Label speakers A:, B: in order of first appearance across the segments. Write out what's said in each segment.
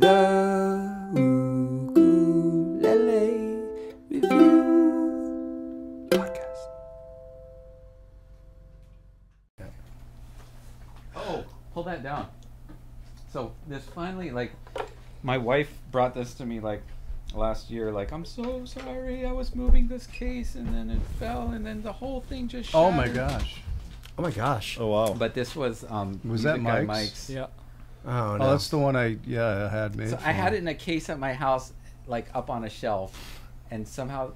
A: The Ukulele Review Podcast.
B: Oh, pull that down. So this finally, like, my wife brought this to me like last year. Like, I'm so sorry, I was moving this case and then it fell and then the whole thing just.
C: Oh my
B: shattered."
C: gosh.
D: Oh my gosh.
C: Oh wow.
B: But this was um.
C: Was that
B: Music Guy
C: Mike's?
E: Yeah.
D: Oh, oh no.
C: Oh, that's the one I yeah I had made.
B: So
C: for
B: I had it in a case at my house, like up on a shelf, and somehow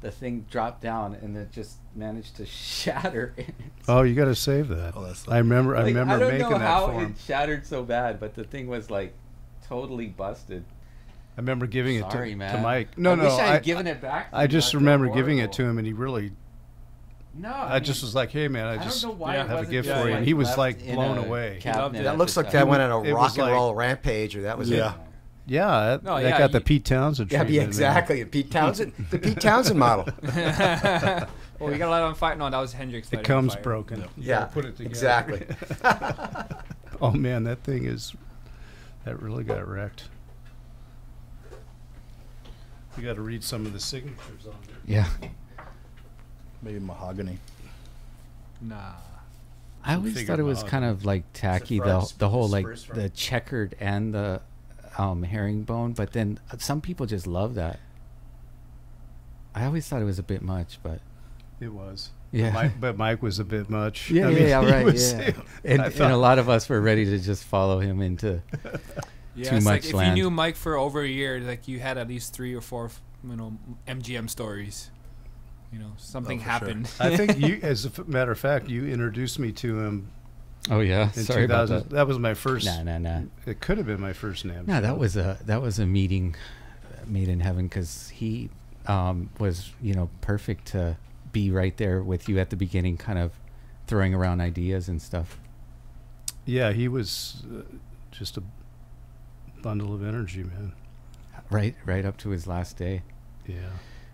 B: the thing dropped down and it just managed to shatter.
C: Oh, you got to save that.
F: Oh, that's
C: I remember. I
B: Like,
C: remember
B: I don't
C: making
B: know
C: that
B: how it shattered so bad, but the thing was like totally busted.
C: I remember giving it to, to Mike. No,
B: I
C: no.
B: wish I had
C: I,
B: given it back. to
C: I just remember giving it to him, and he really.
B: No,
C: I, just
B: mean,
C: was like, "Hey, man, I,
B: I
C: just
B: don't know why
E: yeah,
C: have a gift
B: just,
C: for you," and he was like blown away.
D: that looks like that went on a
C: It
D: rock and
C: like-
D: roll rampage, or that was
F: Yeah.
D: it.
C: Yeah, that,
E: No,
C: that
E: yeah,
C: got the
E: you-
C: Pete Townshend
D: Yeah,
C: treatment.
D: yeah,
C: man.
D: exactly. Pete Townshend, the Pete Townshend model.
E: well, we got a light on fire. No, that was Hendrix.
C: It
E: lighting
C: comes
E: fire.
C: broken.
F: Yeah.
D: Yeah,
C: put it together.
D: exactly.
C: oh man, that thing is. That really got wrecked. You got to read some of the signatures on there.
B: Yeah,
F: Maybe mahogany.
E: Nah.
B: I always
C: figured
B: thought it was
C: mahogany.
B: kind of like tacky the the whole like
D: spruce
B: the checkered and the um, herringbone, but then some people just love that. I always thought it was a bit much, but
C: It was.
B: Yeah.
C: Mike, but Mike was a bit much.
B: yeah,
C: I
B: yeah,
C: mean,
B: yeah,
C: he
B: right,
C: was-
B: yeah. And,
C: I
B: and a lot of us were ready to just follow him into.
E: Yeah,
B: Too
E: it's
B: much
E: like if
B: land.
E: you knew Mike for over a year, like you had at least three or four, you know, MGM stories. You know, something
F: for sure.
E: happened.
C: I think you, as a f- matter of fact, you introduced me to him
B: Oh yeah,
C: in
B: sorry about
C: 2000.
B: that.
C: was my first.
B: Nah, nah, nah.
C: It could have been my first name.
B: No, that was a that was a meeting uh, made in heaven because he um, was you know perfect to be right there with you at the beginning, kind of throwing around ideas and stuff.
C: Yeah, he was uh, just a bundle of energy, man.
B: Right, right up to his last day,
C: Yeah.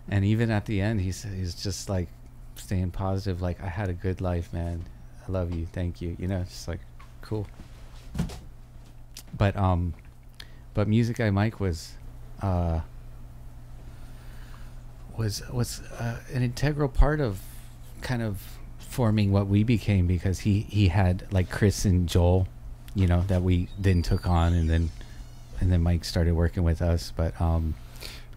B: And even at the end, he's he's just like staying positive. Like I had a good life, man. I love you. Thank you. You know, just like cool. But um, but music guy Mike was uh was was uh, an integral part of kind of forming what we became because he he had like Chris and Joel, you know, that we then took on and then and then Mike started working with us. But um,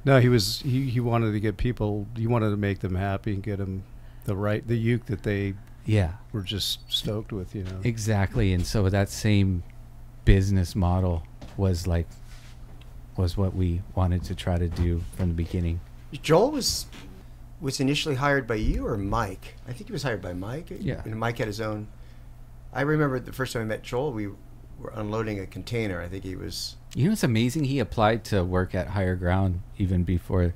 C: No, he was. He, he wanted to get people. He wanted to make them happy and get them the right the uke that they
B: yeah,
C: were just stoked with. You know.
B: exactly. And so that same business model was like was what we wanted to try to do from the beginning.
D: Joel was was initially hired by you or Mike? I think he was hired by Mike.
B: Yeah.
D: And Mike had his own. I remember the first time I met Joel, we were unloading a container. I think he was.
B: You know, it's amazing. He applied to work at Higher Ground even before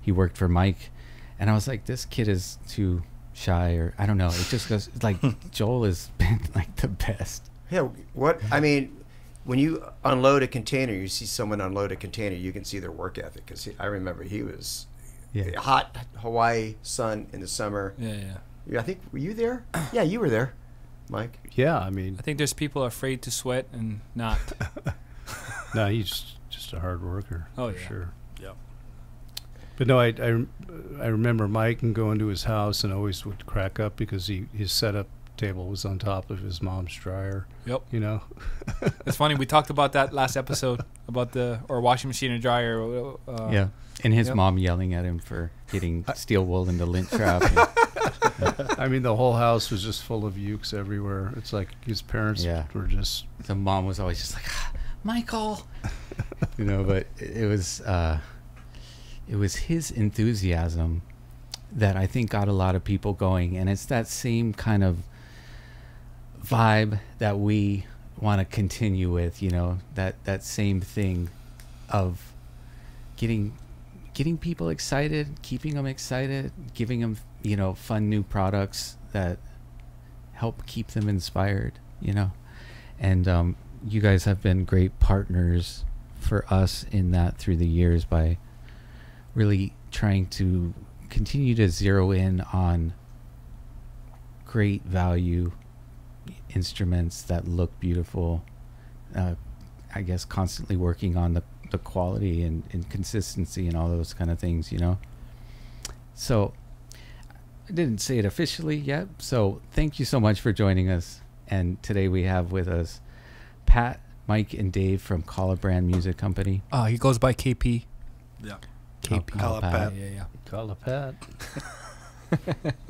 B: he worked for Mike, and I was like, this kid is too shy, or I don't know. It just goes like Joel has been like the best.
D: Yeah. What I mean, when you unload a container, you see someone unload a container, you can see their work ethic. Because I remember he was
B: Yeah.
D: hot Hawaii sun in the summer.
E: yeah, yeah.
D: Yeah, I think were you there? Yeah, you were there, Mike.
C: Yeah, I mean,
E: I think there's people afraid to sweat and not.
C: no, he's just a hard worker.
E: Oh,
C: for
E: yeah.
C: sure.
F: Yep.
C: But no, I, I, I remember Mike and going to his house and always would crack up because he his setup table was on top of his mom's dryer.
E: Yep.
C: You know.
E: It's funny. We talked about that last episode about the or washing machine and dryer. Uh,
B: yeah, and his
E: yep.
B: mom yelling at him for getting steel wool in the lint trap. and-
C: I mean, the whole house was just full of ukes everywhere. It's like his parents
B: Yeah.
C: were just
B: the mom was always just like, "Ah, Michael, you know. But it it was uh, it was his enthusiasm that I think got a lot of people going, and it's that same kind of vibe that we want to continue with. You know, that that same thing of getting getting people excited, keeping them excited, giving them you know fun new products that help keep them inspired. You know, and um, you guys have been great partners for us in that through the years by really trying to continue to zero in on great value instruments that look beautiful uh, I guess constantly working on the the quality and, and consistency and all those kind of things, you know. So I didn't say it officially yet. So thank you so much for joining us. And today we have with us Pat, Mike, and Dave from Kala Brand Music Company.
E: Uh, he goes by KP.
F: Yeah.
E: KP.
B: Call it
F: Pat.
B: Pat.
E: Yeah, yeah.
C: Call Pat.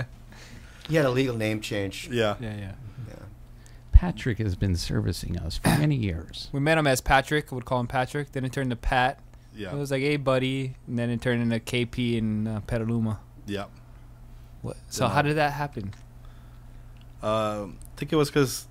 D: He had a legal name change.
F: Yeah.
E: Yeah, yeah.
D: Yeah.
B: Patrick has been servicing us for many years.
E: We met him as Patrick. I would call him Patrick. Then it turned to Pat.
F: Yeah.
E: It was like, hey, buddy. And then it turned into KP and uh, Petaluma.
F: yeah.
E: What? So
F: Yeah.
E: how did that happen?
F: Um, I think it was because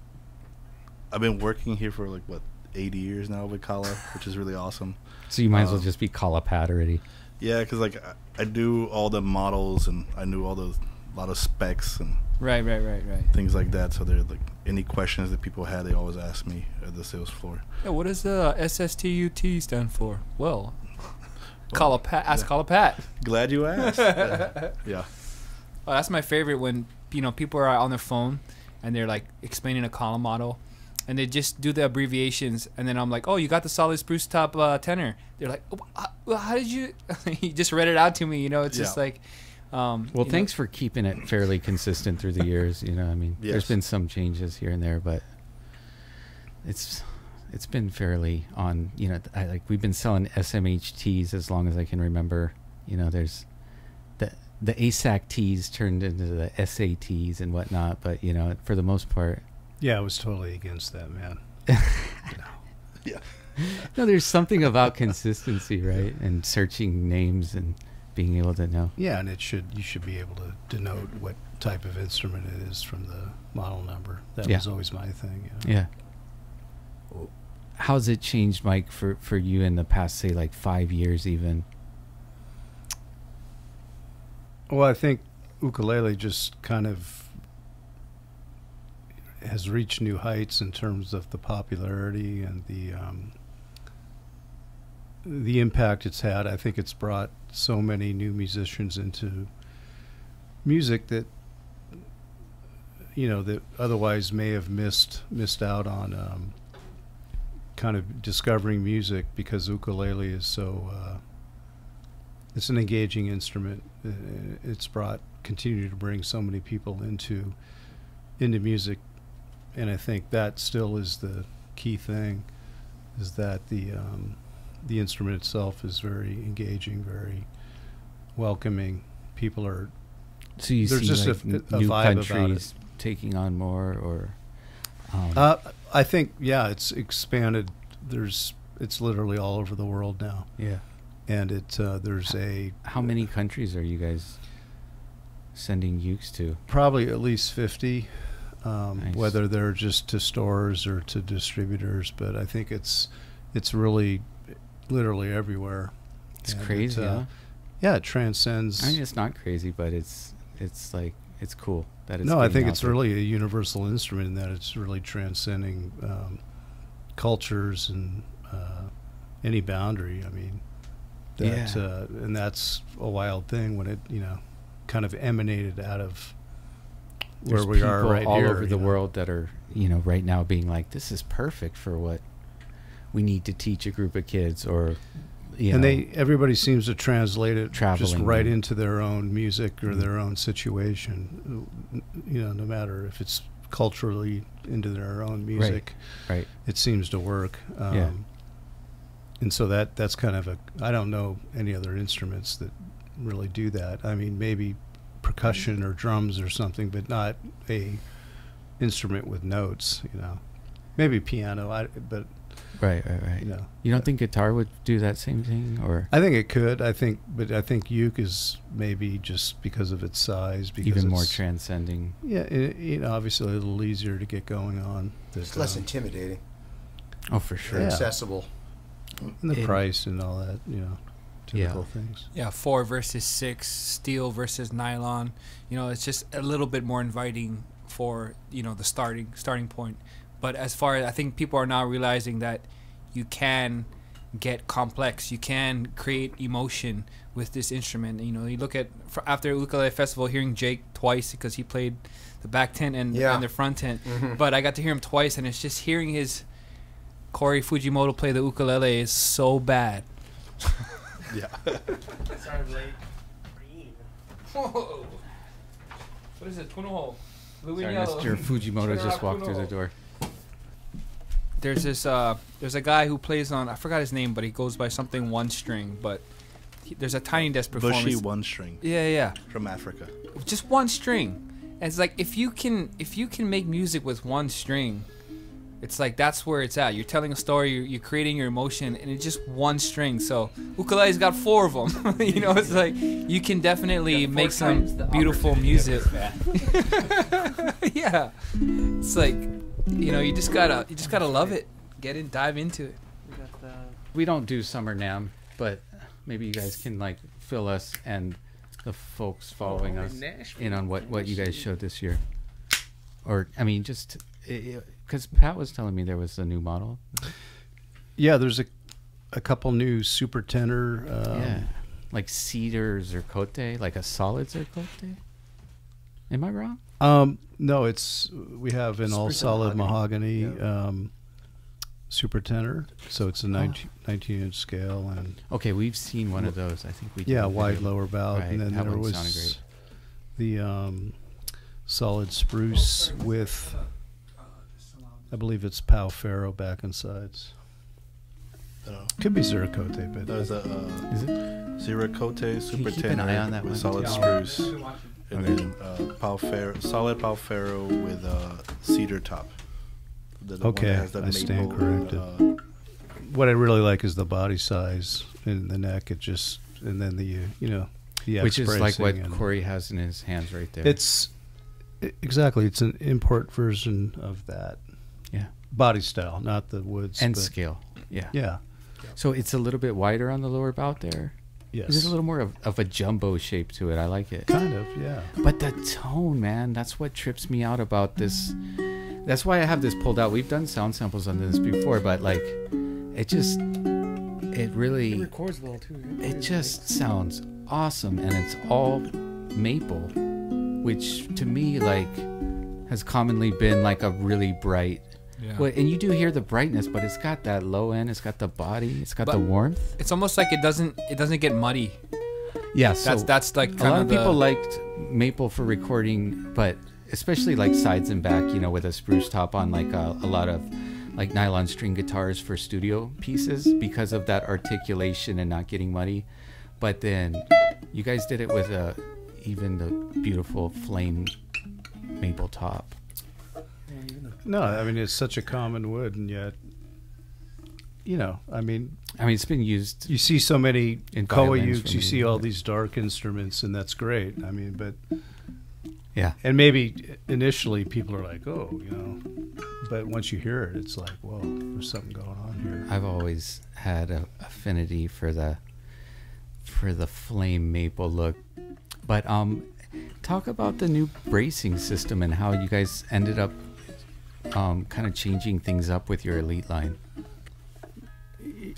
F: I've been working here for like what 80 years now with Kala, which is really awesome.
B: So you might as well
F: Uh,
B: just be Kala Pat already.
F: Yeah, because like I, I do all the models and I knew all the a lot of specs and
E: Right, right, right, right.
F: things like that. So they're like any questions that people had, they always asked me at the sales floor.
E: Yeah, what does the SSTUT stand for? Well, call a Pat. Ask
F: yeah.
E: call a Pat.
F: Glad you asked. yeah. yeah.
E: Oh, that's my favorite when you know people are on their phone and they're like explaining a Kala model, and they just do the abbreviations, and then I'm like, "Oh, you got the solid spruce top uh, tenor." They're like, oh, uh, well, "How did you?" he just read it out to me. You know, it's just like, um,
B: Well,
E: you know-
B: thanks for keeping it fairly consistent through the years. You know, I mean, there's been some changes here and there, but it's it's been fairly on. You know, I, like we've been selling SMHTs as long as I can remember. You know, there's the the ASAC Ts turned into the SATs and whatnot, but you know, for the most part,
C: Yeah, I was totally against that, man.
F: Yeah.
B: no, there's something about consistency, right? And searching names and being able to know.
C: Yeah, and it should you should be able to denote what type of instrument it is from the model number. That
B: Yeah.
C: was always my thing. You know?
B: Yeah. How's it changed, Mike, for, for you in the past, say, like five years, even?
C: Well, I think ukulele just kind of has reached new heights in terms of the popularity and the um, the impact it's had. I think it's brought so many new musicians into music that you know that otherwise may have missed missed out on um, kind of discovering music because ukulele is so uh, it's an engaging instrument. Uh, It's brought continue to bring so many people into into music, and I think that still is the key thing, is that the um, the instrument itself is very engaging, very welcoming. People are
B: So you
C: There's just a
B: like, n-
C: a
B: new
C: vibe about it.
B: countries taking on more, or um,
C: Uh, I think yeah, it's expanded. There's it's literally all over the world now,
B: yeah.
C: and it uh, there's a
B: How many countries are you guys sending ukes to?
C: probably at least fifty, um,
B: Nice.
C: whether they're just to stores or to distributors. But I think it's it's really literally everywhere.
B: It's
C: And it,
B: crazy,
C: uh,
B: huh?
C: Yeah, it transcends.
B: I mean, it's not crazy, but it's it's like it's cool that it's.
C: no, I think it's
B: there.
C: really a universal instrument in that it's really transcending um, cultures and uh, any boundary. I mean, that
B: Yeah.
C: uh, and that's a wild thing when it you know kind of emanated out of where
B: There's
C: we are right
B: all
C: here.
B: over the
C: know.
B: world that are you know right now being like, this is perfect for what we need to teach a group of kids, or you
C: and
B: know,
C: they everybody seems to translate it just right into their own music or their own situation. You know, no matter if it's culturally into their own music,
B: right.
C: it seems to work. Um,
B: Yeah.
C: And so that that's kind of a I don't know any other instruments that really do that. I mean, maybe percussion or drums or something, but not a instrument with notes. You know, maybe piano. I but
B: Right, right, right.
C: you know.
B: You don't think guitar would do that same thing, or
C: I think it could. I think, but I think uke is maybe just because of its size, because
B: even more transcending?
C: Yeah, it, you know, obviously a little easier to get going on.
D: It's less
C: um,
D: intimidating.
B: Oh, for sure.
C: Yeah.
D: accessible.
C: and the
B: and-
C: price and all that. You know,
B: Yeah.
C: typical things.
E: Yeah, four versus six, steel versus nylon. You know, it's just a little bit more inviting for you know the starting starting point. But as far as I think people are now realizing that you can get complex, you can create emotion with this instrument. You know, you look at for after ukulele festival, hearing Jake twice because he played the back tent and,
D: Yeah.
E: and the front tent.
D: Mhm.
E: But I got to hear him twice, and it's just hearing his Corey Fujimoto play the ukulele is so bad.
F: Yeah.
A: Sorry, I'm.
E: Whoa. What is it? Twin hole. Blue
B: Sorry, Mr. Fujimoto just walked through the door.
E: There's this. Uh, there's a guy who plays on. I forgot his name, but he goes by something one string. But he, there's a tiny desk performance.
F: Bushy one string
E: Yeah, yeah.
F: from Africa.
E: just one string. And it's like if you can if you can make music with one string, it's like that's where it's at. You're telling a story, you're, you're creating your emotion, and it's just one string. So ukulele's got four of them. you know, it's like you can definitely make some beautiful music. yeah, it's like you know you just gotta you just gotta love it. Get in, dive into it.
A: We the
B: We don't do Summer NAMM, but maybe you guys can like fill us and the folks following
A: Oh,
B: us in on what what you guys showed this year. Or I mean, just because Pat was telling me there was a new model.
C: Yeah, there's a a couple new super tenor. Um,
B: yeah, like cedar ziricote, like a solid ziricote. Am I wrong?
C: Um, no, it's we have an all solid
B: mahogany.
C: mahogany, um, super tenor. So it's a 19, 19 inch scale and
B: Okay, we've seen one of those. I think we did
C: yeah,
B: a
C: wide
B: video.
C: lower bow.
B: Right,
C: And then
B: that
C: there was
B: great.
C: the um, solid spruce with I believe it's Pau Ferro back and sides.
F: I.
C: Could be ziricote, but
F: There's a uh,
B: Is it?
F: Ziracote Super
B: keep an
F: Tenor
B: eye on that
F: with
B: one?
F: solid
B: Yeah.
F: spruce, and then uh, Pau Ferro, solid Pau Ferro with uh, cedar top. The, the
C: Okay,
F: one that has the
C: I stand
F: maple,
C: corrected.
F: Uh,
C: what I really like is the body size and the neck. It just and then the uh, you know the
B: Which is like what
C: X-bracing
B: Corey has in his hands right there.
C: It's exactly. It's an import version of that
B: yeah,
C: body style, not the woods
B: and
C: but-
B: scale. Yeah.
C: Yeah.
B: So it's a little bit wider on the lower bout there.
C: Yes.
B: There's a little more of, of a jumbo shape to it. I like it.
C: kind of. Yeah.
B: But the tone, man, that's what trips me out about this. That's why I have this pulled out. We've done sound samples on this before, but like, it just, it really.
A: It records well too. right?
B: it just sounds awesome, and it's all maple, which to me like has commonly been like a really bright.
E: Yeah.
B: Well, and you do hear the brightness, but it's got that low end. It's got the body. It's got
E: But-
B: the warmth.
E: It's almost like it doesn't it doesn't get muddy.
B: Yeah,
E: That's that's like
B: a lot
E: of
B: of
E: the,
B: people liked maple for recording, but especially like sides and back, you know, with a spruce top on like a, a lot of like nylon string guitars for studio pieces because of that articulation and not getting muddy. But then you guys did it with a even the beautiful flame maple top.
C: No, I mean it's such a common wood, and yet, you know, I mean,
B: I mean, it's been used.
C: you see so many
B: In
C: koa
B: violins
C: you see all these dark instruments, and that's great. I mean, but
B: Yeah,
C: and maybe initially people are like, oh, you know, but once you hear it, it's like, whoa, there's something going on here.
B: I've always had an affinity for the for the flame maple look. But um talk about the new bracing system and how you guys ended up um kind of changing things up with your elite line.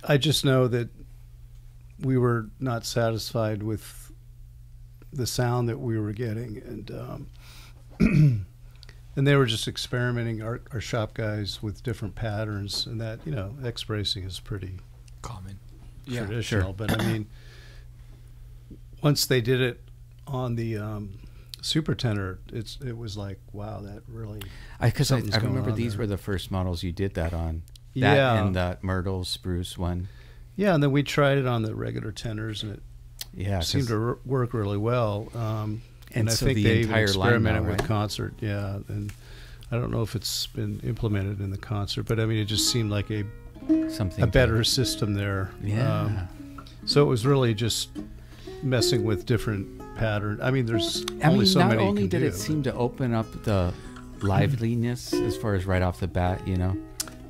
C: I just know that we were not satisfied with the sound that we were getting, and um, and they were just experimenting our, our shop guys with different patterns, and that you know X bracing is pretty
E: common. Yeah.
C: traditional, but I mean, once they did it on the um, super tenor, it's it was like wow, that really
B: I cuz I,
C: Something's
B: I remember these
C: there.
B: were the first models you did that on. That
C: yeah
B: and the myrtle spruce one.
C: yeah, and then we tried it on the regular tenors, and it
B: Yeah,
C: seemed to r- work really well. Um,
B: And
C: and, I think
B: the
C: they
B: entire
C: experimented
B: now,
C: with concert. Yeah, and I don't know if it's been implemented in the concert, but I mean, it just seemed like a,
B: something
C: a better system there.
B: Yeah.
C: Um, so it was really just messing with different pattern. I mean, there's
B: I
C: only
B: mean,
C: so
B: not
C: many. you
B: only
C: can
B: did
C: do,
B: it seem to open up the liveliness as far as right off the bat, you know,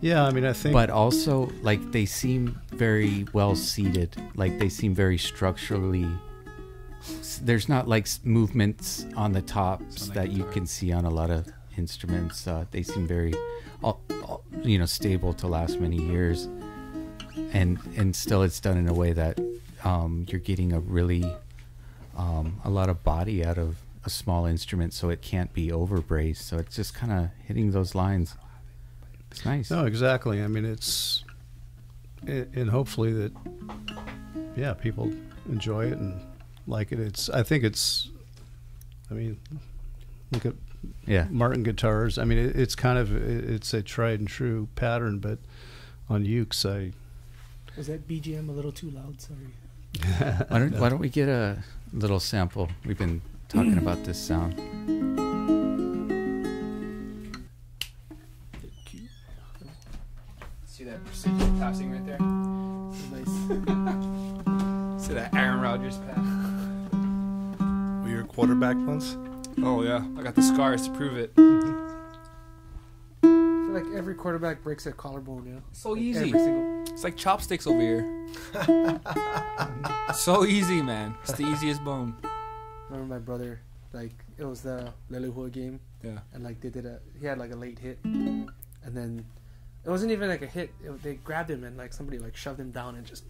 C: Yeah, I mean, I think.
B: but also like they seem very well seated. Like they seem very structurally. There's not like movements on the tops that you can see on a lot of instruments. Uh, they seem very, all, all- you know, stable to last many years, and and still it's done in a way that um, you're getting a really um, a lot of body out of a small instrument, so it can't be overbraced. So it's just kind of hitting those lines. It's nice.
C: No, exactly. I mean, it's and and hopefully that yeah, people enjoy it and like it. It's I think it's. I mean, look at
B: Yeah.
C: Martin guitars. I mean, it, it's kind of it's a tried and true pattern, but on Ukes, I
A: Was that BGM a little too loud? Sorry.
B: Why don't, why don't we get a little sample? We've been talking about this sound.
E: See that precision passing right there?
A: Nice.
E: See that Aaron Rodgers pass?
F: Were you a quarterback once?
E: Oh yeah, I got the scars to prove it.
A: I feel like every quarterback breaks their collarbone. Yeah.
E: So
A: Like,
E: easy.
A: Every single.
E: It's like chopsticks over here. so easy, man. It's the easiest bone.
A: remember my brother. Like it was the Lillehua game,
E: Yeah.
A: and like they did a. He had like a late hit, and then it wasn't even like a hit. It, they grabbed him and like somebody like shoved him down and just.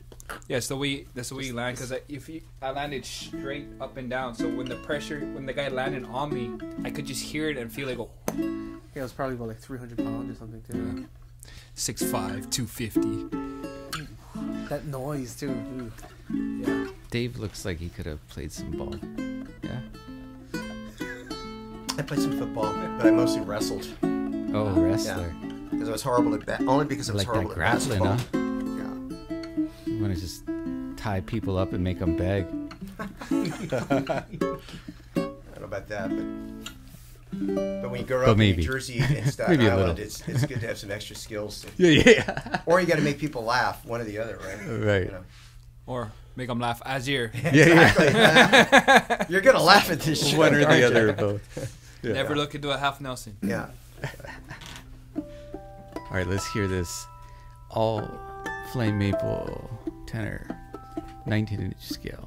E: Yeah, it's the way that's the way you land because if you, I landed straight up and down, so when the pressure when the guy landed on me, I could just hear it and feel it go
A: Yeah, it was probably about like 300 pounds or something too. Yeah.
E: six five, two fifty.
A: That noise too. Ooh.
E: Yeah.
B: Dave looks like he could have played some ball. Yeah.
D: I played some football, but I mostly wrestled
B: Oh, wrestler.
D: Because I was horrible at ba- only because I was
B: Like that
D: horrible at
B: grappling, huh?
D: Yeah.
B: You want to just tie people up and make them beg.
D: I don't know about that, but but when you grow
B: But
D: up in
B: maybe.
D: New Jersey and Staten Island, it's it's good to have some extra skills.
B: Yeah, yeah.
D: Or you got to make people laugh, one or the other, right?
B: Right.
D: You know.
E: Or make them laugh as you're
B: Yeah, yeah.
D: You're gonna laugh at this show.
B: One or the other, both. Yeah.
E: never look into a half Nelson.
D: Yeah.
B: All right, let's hear this all flame maple tenor, 19 inch scale.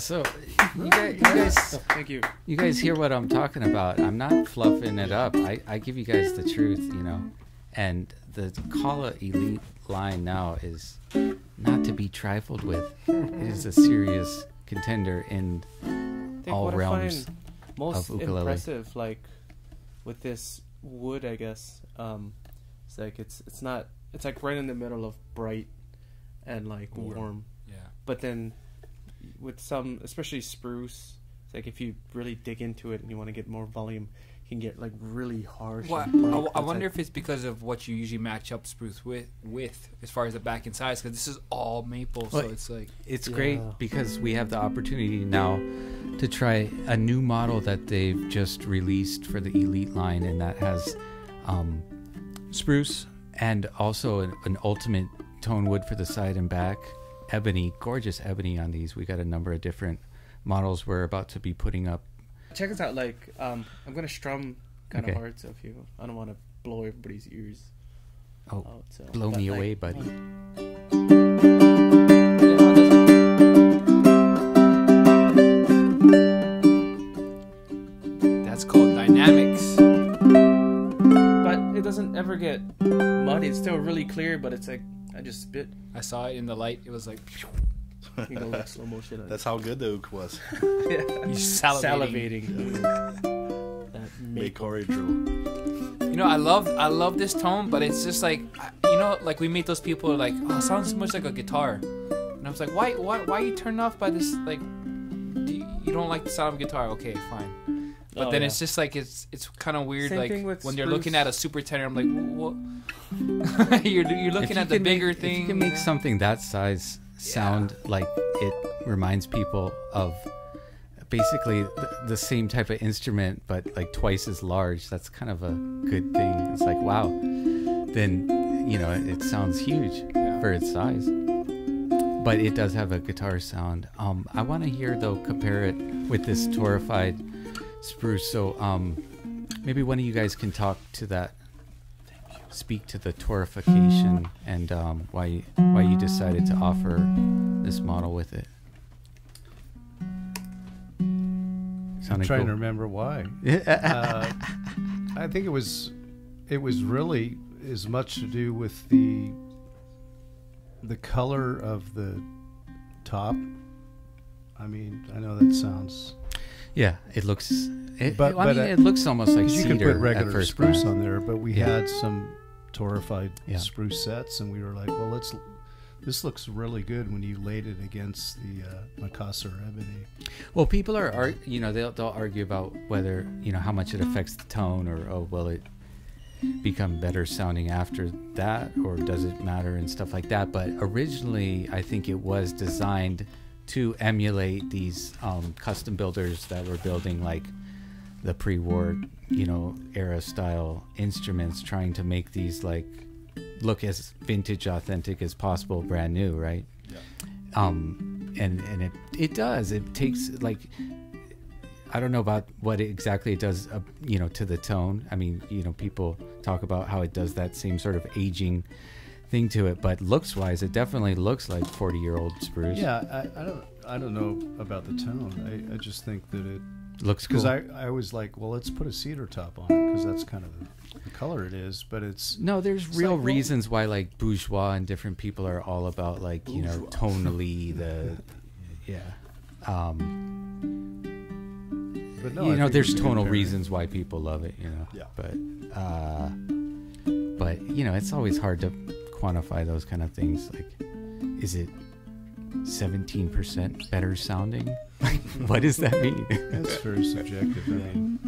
B: So you guys, you guys,
A: Thank you.
B: you guys hear what I'm talking about. I'm not fluffing it up. I, I give you guys the truth, you know. And the Kala Elite line now is not to be trifled with. It is a serious contender in
A: I think
B: all
A: what I
B: realms
A: find most
B: of ukulele.
A: impressive, like with this wood, I guess, um, it's like it's it's not it's like right in the middle of bright and like
E: Warm.
A: warm,
E: Yeah.
A: but then with some, especially spruce, it's like if you really dig into it and you want to get more volume, you can get like really harsh.
E: Well,
A: and
E: I. I wonder if it's because of what you usually match up spruce with, with as far as the back and sides, because this is all maple, so it's like
B: it's great because we have the opportunity now to try a new model that they've just released for the elite line and that has um, spruce and also an, an ultimate tone wood for the side and back ebony, gorgeous ebony on these. We got a number of different models we're about to be putting up.
A: Check us out. Like, um, I'm gonna strum kind
B: okay.
A: of hard, so if you, I don't want to blow everybody's ears.
B: Oh,
A: out, so.
B: blow
A: but
B: me
A: like,
B: away, buddy.
A: That's called
E: dynamics.
A: But it doesn't ever get muddy. It's still really clear, but it's like I just spit.
E: I saw it in the light. It was like
A: You know, like slow motion.
F: That's how good the ook was.
A: yeah.
E: you salivating.
A: salivating. that
F: Make. Corey drool.
E: You know, I love I love this tone, but it's just like you know, like we meet those people like, oh, it sounds so much like a guitar, and I was like, why why why are you turned off by this? Like, do you, you don't like the sound of guitar? Okay, fine. But
A: Oh,
E: then
A: yeah.
E: it's just like it's it's kind of weird.
A: Same
E: like
A: thing with
E: when you're looking at a super tenor, I'm like, what? you're you're looking
B: you
E: at the
B: can make-
E: bigger
B: If
E: thing.
B: you can make
E: yeah.
B: something that size sound like it reminds people of basically the, the same type of instrument, but like twice as large, that's kind of a good thing. It's like, wow, then, you know, it, it sounds huge
E: Yeah.
B: for its size. But it does have a guitar sound. Um, I want to hear, though, compare it with this torrefied spruce. So um, maybe one of you guys can talk to that speak to the torification and um, why why you decided to offer this model with it.
C: I'm
B: Sounded
C: trying to remember why. Uh, I think it was it was really as much to do with the the color of the top. I mean, I know that sounds
B: yeah, it looks. It,
C: But-
B: I
C: but,
B: mean,
C: uh,
B: it looks almost like
C: you
B: cedar
C: could put regular spruce on there, but we
B: Yeah.
C: had some torrefied
B: Yeah.
C: spruce sets, and we were like, well, let's. This looks really good when you laid it against the uh, Macassar ebony.
B: Well, people are, ar- you know, they'll, they'll argue about whether, you know, how much it affects the tone or, oh, will it become better sounding after that or does it matter and stuff like that. But originally, I think it was designed to emulate these um, custom builders that were building like the pre war, you know, era style instruments, trying to make these like look as vintage authentic as possible, brand new, right? um and and it it does. It takes like i don't know about what exactly it does uh, you know to the tone. I mean you know people talk about how it does that same sort of aging thing to it but looks wise it definitely looks like 40 year old spruce
C: Yeah, I, I don't I don't know about the tone. I, I just think that it
B: looks
C: because
B: cool
C: I I was like, well, let's put a cedar top on it because that's kind of the, the color it is. But it's
B: no there's
C: It's
B: real
C: like,
B: reasons why like bourgeois and different people are all about like you know tonally the yeah um
C: but no,
B: you
C: I
B: know there's
C: it's a good
B: tonal reasons why people love it you know
F: Yeah.
B: but uh but you know it's always hard to quantify those kind of things like is it 17% better sounding what does that mean
C: That's very subjective. I mean,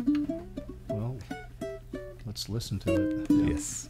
C: well, let's listen to it.
B: yes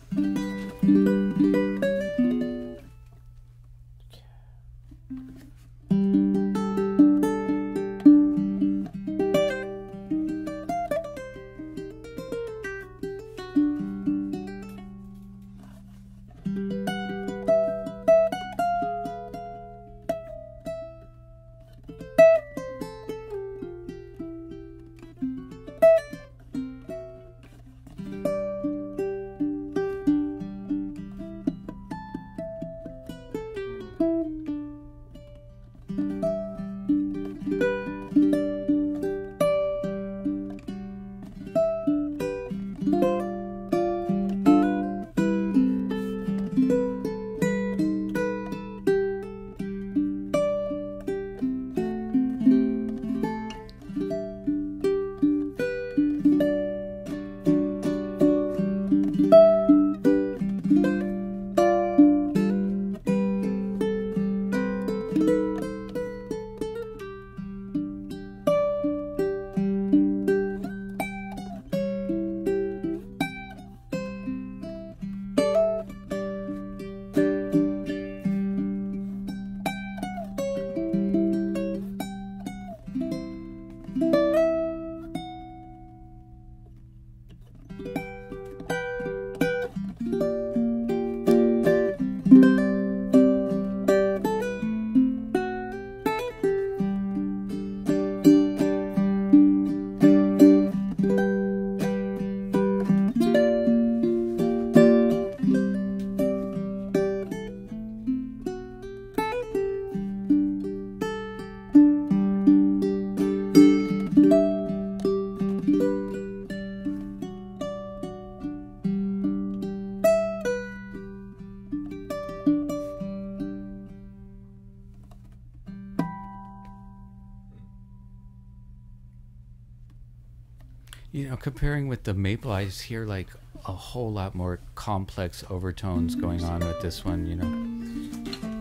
B: comparing with the maple, I just hear like a whole lot more complex overtones going on with this one. You know,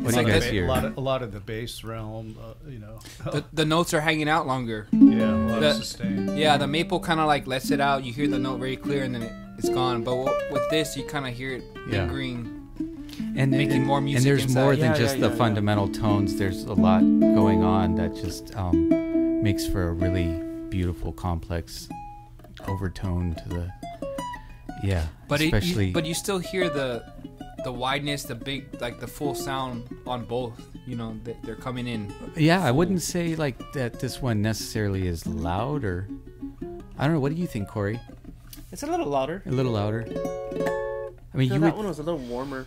B: what do you
E: like
B: guys
E: that-
B: hear?
C: A lot of, a lot of the bass realm, uh, you know.
E: The, the notes are hanging out longer.
C: yeah, a lot
E: the-
C: of sustain.
E: Yeah, the maple kind of like lets it out. You hear the note very clear, and then it, it's gone. But w- with this, you kind of hear it
B: Yeah.
E: lingering.
B: and
E: making
B: and,
E: more music
B: And there's
E: inside.
B: more than
A: Yeah,
B: just
A: yeah,
B: the
A: yeah, yeah.
B: fundamental tones. There's a lot going on that just um, makes for a really beautiful, complex overtone to the. Yeah,
E: But it,
B: especially.
E: you, but you still hear the the wideness, the big like the full sound on both. You know, they, they're coming in.
B: yeah, I wouldn't say like that. This one necessarily is loud, or I don't know. What do you think, Corey?
A: It's a little louder.
B: A little louder. I mean,
A: So
B: you
A: that
B: would
A: one was a little warmer,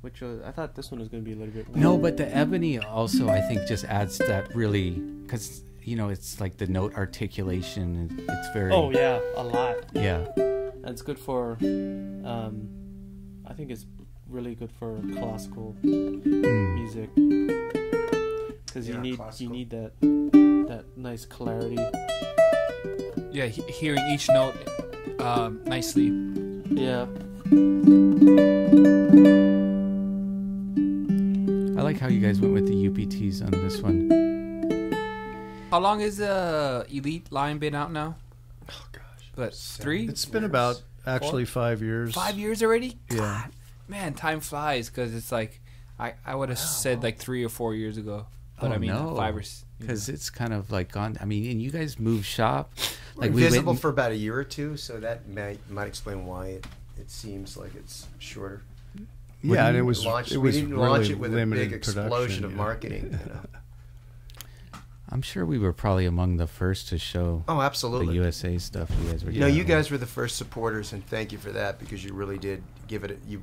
A: which uh, I thought this one was going to be a little bit. Warmer.
B: No, but the ebony also I think just adds that really because you know it's like the note articulation. It's very
A: Oh yeah, a lot.
B: yeah
A: And it's good for. Um, I think it's really good for classical music because you need
D: classical.
A: you need that that nice clarity.
E: Yeah, he, hearing each note um, nicely.
A: Yeah.
B: I like how you guys went with the UPTs on this one.
E: How long has the Elite line been out now?
D: Oh gosh.
E: But
D: Seven.
E: three,
C: It's been about actually five years.
E: five years already.
C: Yeah.
E: God, man, time flies because it's like I I would have said like three or four years ago, but
B: Oh,
E: I mean
B: no.
E: five or s- you
B: Because
E: know.
B: it's kind of like gone. I mean, and you guys move shop.
D: We're
B: Like we went. and-
D: for about a year or two, so that might might explain why it, it seems like it's shorter.
C: Yeah, and it was
D: Launched-
C: it
D: we didn't
C: really
D: launch it with a big explosion
C: production,
D: of marketing. You know?
B: I'm sure we were probably among the first to show
D: Oh, absolutely. the.
B: USA stuff you guys were.
D: You know, you guys were the first supporters, and thank you for that because you really did give it. A, you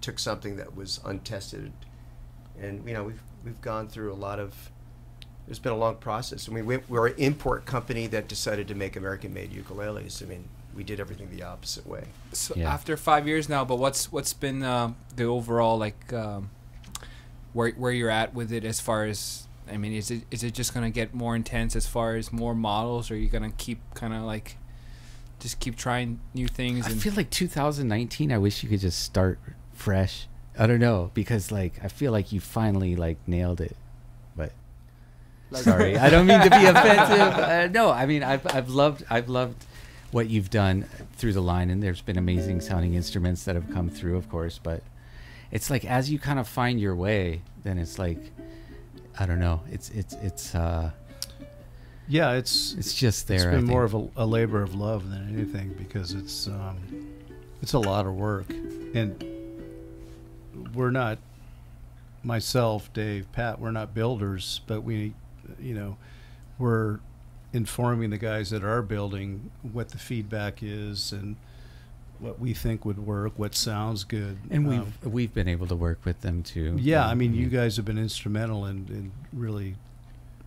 D: took something that was untested, and you know we've we've gone through a lot of. There's been a long process. I mean, we, we're an import company that decided to make American-made ukuleles. I mean, we did everything the opposite way.
E: So
B: Yeah.
E: after five years now, but what's what's been um, the overall like um, where where you're at with it as far as I mean, is it is it just gonna get more intense as far as more models, or are you gonna keep kind of like just keep trying new things?
B: I feel like 2019. I wish you could just start fresh. I don't know because like I feel like you finally like nailed it. But sorry, I don't mean to be offensive. Uh, no, I mean I've I've loved I've loved what you've done through the line, and there's been amazing sounding instruments that have come through, of course. But it's like as you kind of find your way, then it's like I don't know. It's it's it's uh
C: Yeah, it's
B: it's just there.
C: it's been more of a, a labor of love than anything because it's um, it's a lot of work, and we're not myself, Dave, Pat. We're not builders, but we, you know, we're informing the guys that are building what the feedback is and what we think would work, what sounds good,
B: and we've
C: Um,
B: we've been able to work with them too.
C: yeah, I
B: Um,
C: mean, you guys have been instrumental in, in really,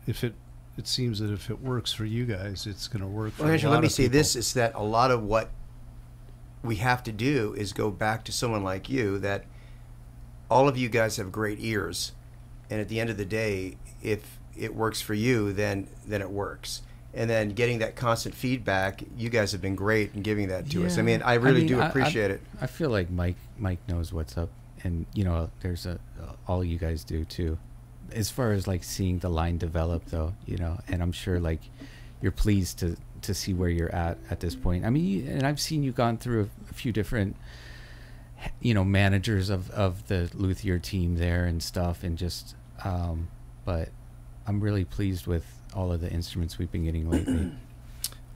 C: if it, it seems that if it works for you guys, it's going to work for
D: Well,
C: a
D: Angela,
C: lot
D: let me
C: of
D: say
C: people.
D: this: is that a lot of what we have to do is go back to someone like you. That all of you guys have great ears, and at the end of the day, if it works for you, then then it works. And then getting that constant feedback, you guys have been great in giving that to us. I mean, I really
B: mean,
D: do
B: I- I-
D: appreciate it.
B: I feel like Mike Mike knows what's up, and you know, there's a all you guys do too. As far as like seeing the line develop, though, you know, and I'm sure like you're pleased to to see where you're at at this point. I mean, and I've seen you gone through a, a few different, you know, managers of of the Luthier team there and stuff, and just, um, but I'm really pleased with all of the instruments we've been getting lately.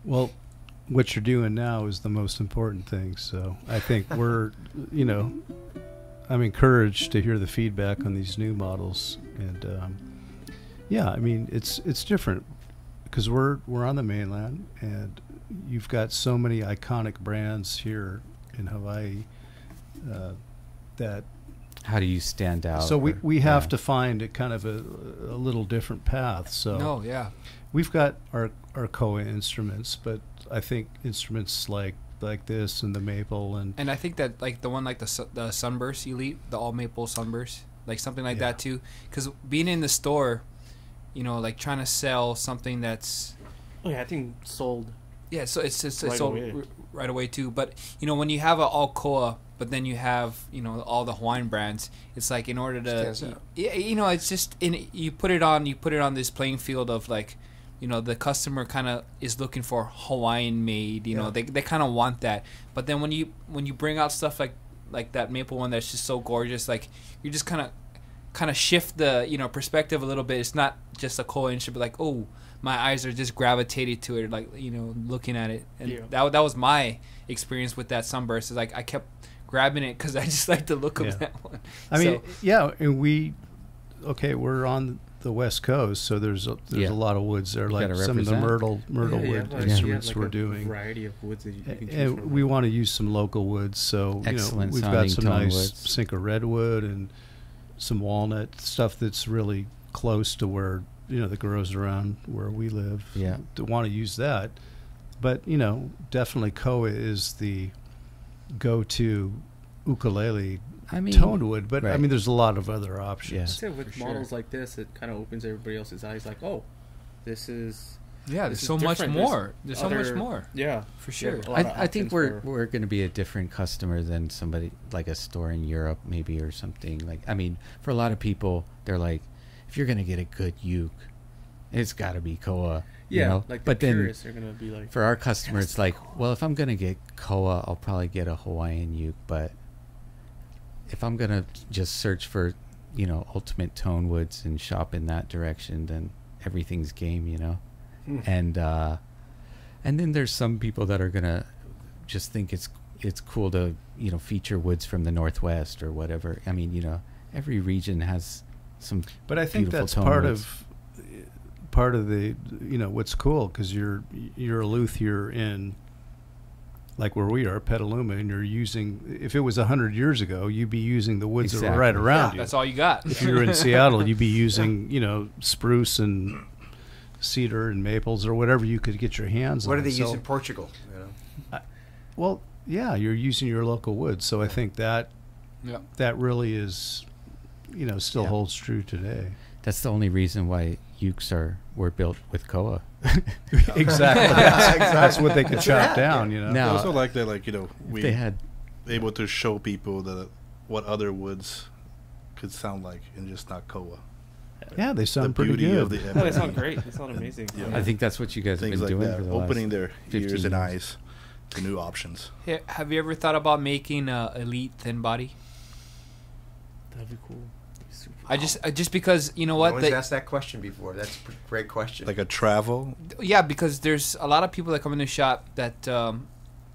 C: Well, what you're doing now is the most important thing. So I think we're, you know, I'm encouraged to hear the feedback on these new models, and um, yeah, I mean it's it's different because we're we're on the mainland, and you've got so many iconic brands here in Hawaii uh, that
B: How do you stand out?
C: so we,
B: or-
C: we have
B: yeah.
C: to find a kind of a, a little different path. So
E: no, yeah,
C: We've got our our Koa instruments, but I think instruments like like this and the maple and
E: and I think that like the one like the the Sunburst Elite, the all maple Sunburst, like something like
C: Yeah.
E: that too. Because being in the store, you know, like trying to sell something that's
A: Oh yeah, I think sold.
E: Yeah, so it's it's, it's
A: Right
E: sold
A: away.
E: r- right away too. But you know, when you have an all Alcoa, but then you have you know all the Hawaiian brands, it's like in order to
D: Stands out.
E: yeah, you know, it's just in you put it on you put it on this playing field of like, you know, the customer kind of is looking for Hawaiian made. You know, they they kind of want that. But then when you when you bring out stuff like like that maple one that's just so gorgeous, like you just kind of kind of shift the you know perspective a little bit. It's not just a coin, should be like oh my eyes are just gravitated to it, like you know looking at it, and
A: Yeah.
E: that that was my experience with that sunburst. Is like I kept grabbing it because I just like the look of that one.
C: I mean, yeah, and we, okay, we're on the west coast, so there's a, there's
B: Yeah.
C: a lot of woods there, like
B: gotta
C: some of the myrtle myrtle
A: Yeah,
C: wood
A: have, like- you have,
C: instruments
A: like,
C: we're
A: a
C: doing.
A: Variety of woods that you, you can choose
C: And
A: from.
C: we want to use some local woods, so you know
B: Excellent
C: we've got some nice
B: woods.
C: Sinker redwood and some walnut stuff that's really close to where you know that grows around where we live.
B: Yeah.
C: to want to use that, but you know definitely koa is the go-to ukulele
B: I mean,
C: toned wood. But I mean, there's a lot of other options.
A: say with
E: For sure.
A: models like this, it kind of opens everybody else's eyes. Like, oh, this is
E: yeah,
A: this
E: there's
A: is
E: so much
A: different. There's
E: more. There's so much more
A: yeah,
E: for sure.
A: a lot of
B: I, I think we're
A: for-
B: we're going to be a different customer than somebody like a store in Europe maybe or something like I mean for a lot of people they're like if you're going to get a good uke it's got to be Koa you
A: yeah.
B: know?
A: Like
B: but then
A: are gonna be like,
B: for our customers, it's like well if I'm going to get Koa I'll probably get a Hawaiian uke but if I'm going to just search for you know ultimate tone woods and shop in that direction then everything's game you know
D: Hmm.
B: and uh and then there's some people that are gonna just think it's it's cool to you know feature woods from the northwest or whatever i mean you know every region has some
C: But I think that's part
B: woods.
C: of part of the you know what's cool because you're you're a luthier in like where we are Petaluma and you're using if it was a hundred years ago you'd be using the woods that were right around
D: Yeah,
C: you.
E: That's all you got.
C: if you were in Seattle you'd be using you know spruce and cedar and maples or whatever you could get your hands
D: What
C: on.
D: What do they use in Portugal? You know?
C: Well, yeah, you're using your local wood, so I think that
E: yeah.
C: that really is you know still
B: Yeah.
C: holds true today.
B: that's the only reason why ukes are were built with koa
C: exactly. That's, that's what they could chop down, you know.
B: No.
F: I also like that, like you know,
B: if
F: we
B: they had
F: able to show people that what other woods could sound like, and just not koa.
C: Yeah, they sound
F: the
C: pretty
F: beauty
C: good.
F: of the
A: oh, they sound great. They sound amazing.
F: Yeah.
B: i think that's what you guys have been
F: like
B: doing
F: that,
B: for the
F: opening
B: last
F: their
B: 15
F: ears and eyes to new options.
E: Yeah, Have you ever thought about making a elite thin body?
A: That'd be cool. Super
E: I just uh, just because you know what
D: No one's
E: the-
D: asked that question before. That's a great question.
F: Like a travel,
E: yeah because there's a lot of people that come in the shop that um,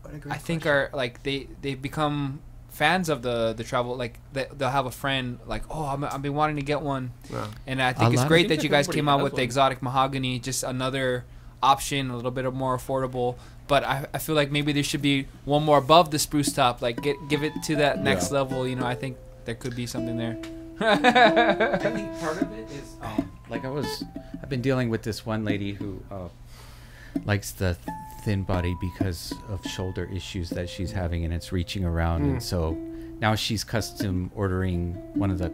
D: What a great
E: I think
D: question.
E: are like they they've become fans of the the travel like they, they'll have a friend like oh I'm, I've been wanting to get one
D: Well,
E: and I think it's great
A: think
E: that you guys came out
A: has
E: with the exotic mahogany just another option a little bit more affordable but I, I feel like maybe there should be one more above the spruce top like get give it to that next
F: Yeah.
E: level you know I think there could be something there
B: I think part of it is um, like I was. I've been dealing with this one lady who uh, likes the thin body because of shoulder issues that she's having, and it's reaching around, and so now she's custom ordering one of the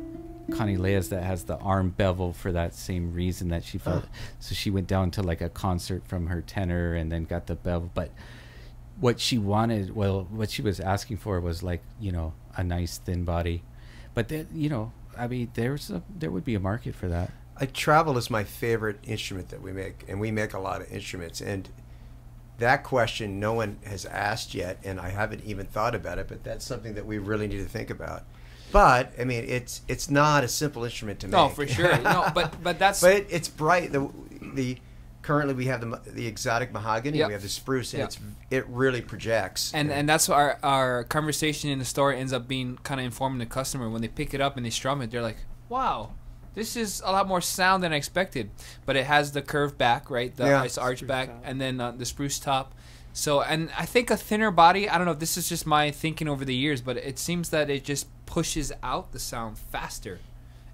B: Kanile'as that has the arm bevel for that same reason that she felt. So she went down to like a concert from her tenor and then got the bevel, but what she wanted well what she was asking for was like you know a nice thin body but then you know i mean there's a there would be a market for that
D: I travel is my favorite instrument that we make, and we make a lot of instruments. And that question no one has asked yet, and I haven't even thought about it. But that's something that we really need to think about. But I mean, it's it's not a simple instrument to make.
E: no for sure no but but that's
D: but it, it's bright. The the currently we have the the exotic mahogany,
E: Yep.
D: we have the spruce, and
E: Yep.
D: it's it really projects.
E: and and that's our our conversation in the store ends up being kind of informing the customer when they pick it up and they strum it they're like wow this is a lot more sound than i expected but it has the curved back right the
D: Yeah.
E: nice arch
A: Spruce
E: back
A: top.
E: and then uh, the spruce top so and i think a thinner body i don't know if this is just my thinking over the years but it seems that it just pushes out the sound faster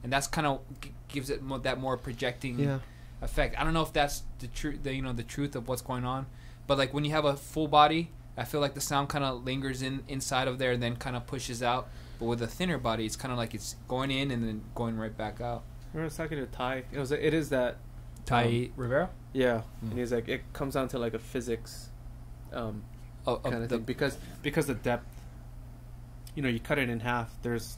E: and that's kind of g- gives it more, that more projecting
D: yeah.
E: Effect. I don't know if that's the truth, the you know the truth of what's going on, but like when you have a full body, I feel like the sound kind of lingers in inside of there and then kind of pushes out. But with a thinner body, it's kind of like it's going in and then going right back out.
A: Remember I was talking to Ty. It was it is that
E: Ty
A: Um,
E: Rivera.
A: yeah,
E: Mm.
A: and he's like it comes down to like a physics um,
E: Oh, of
A: kind of
E: the-
A: thing because because the depth. You know, you cut it in half. There's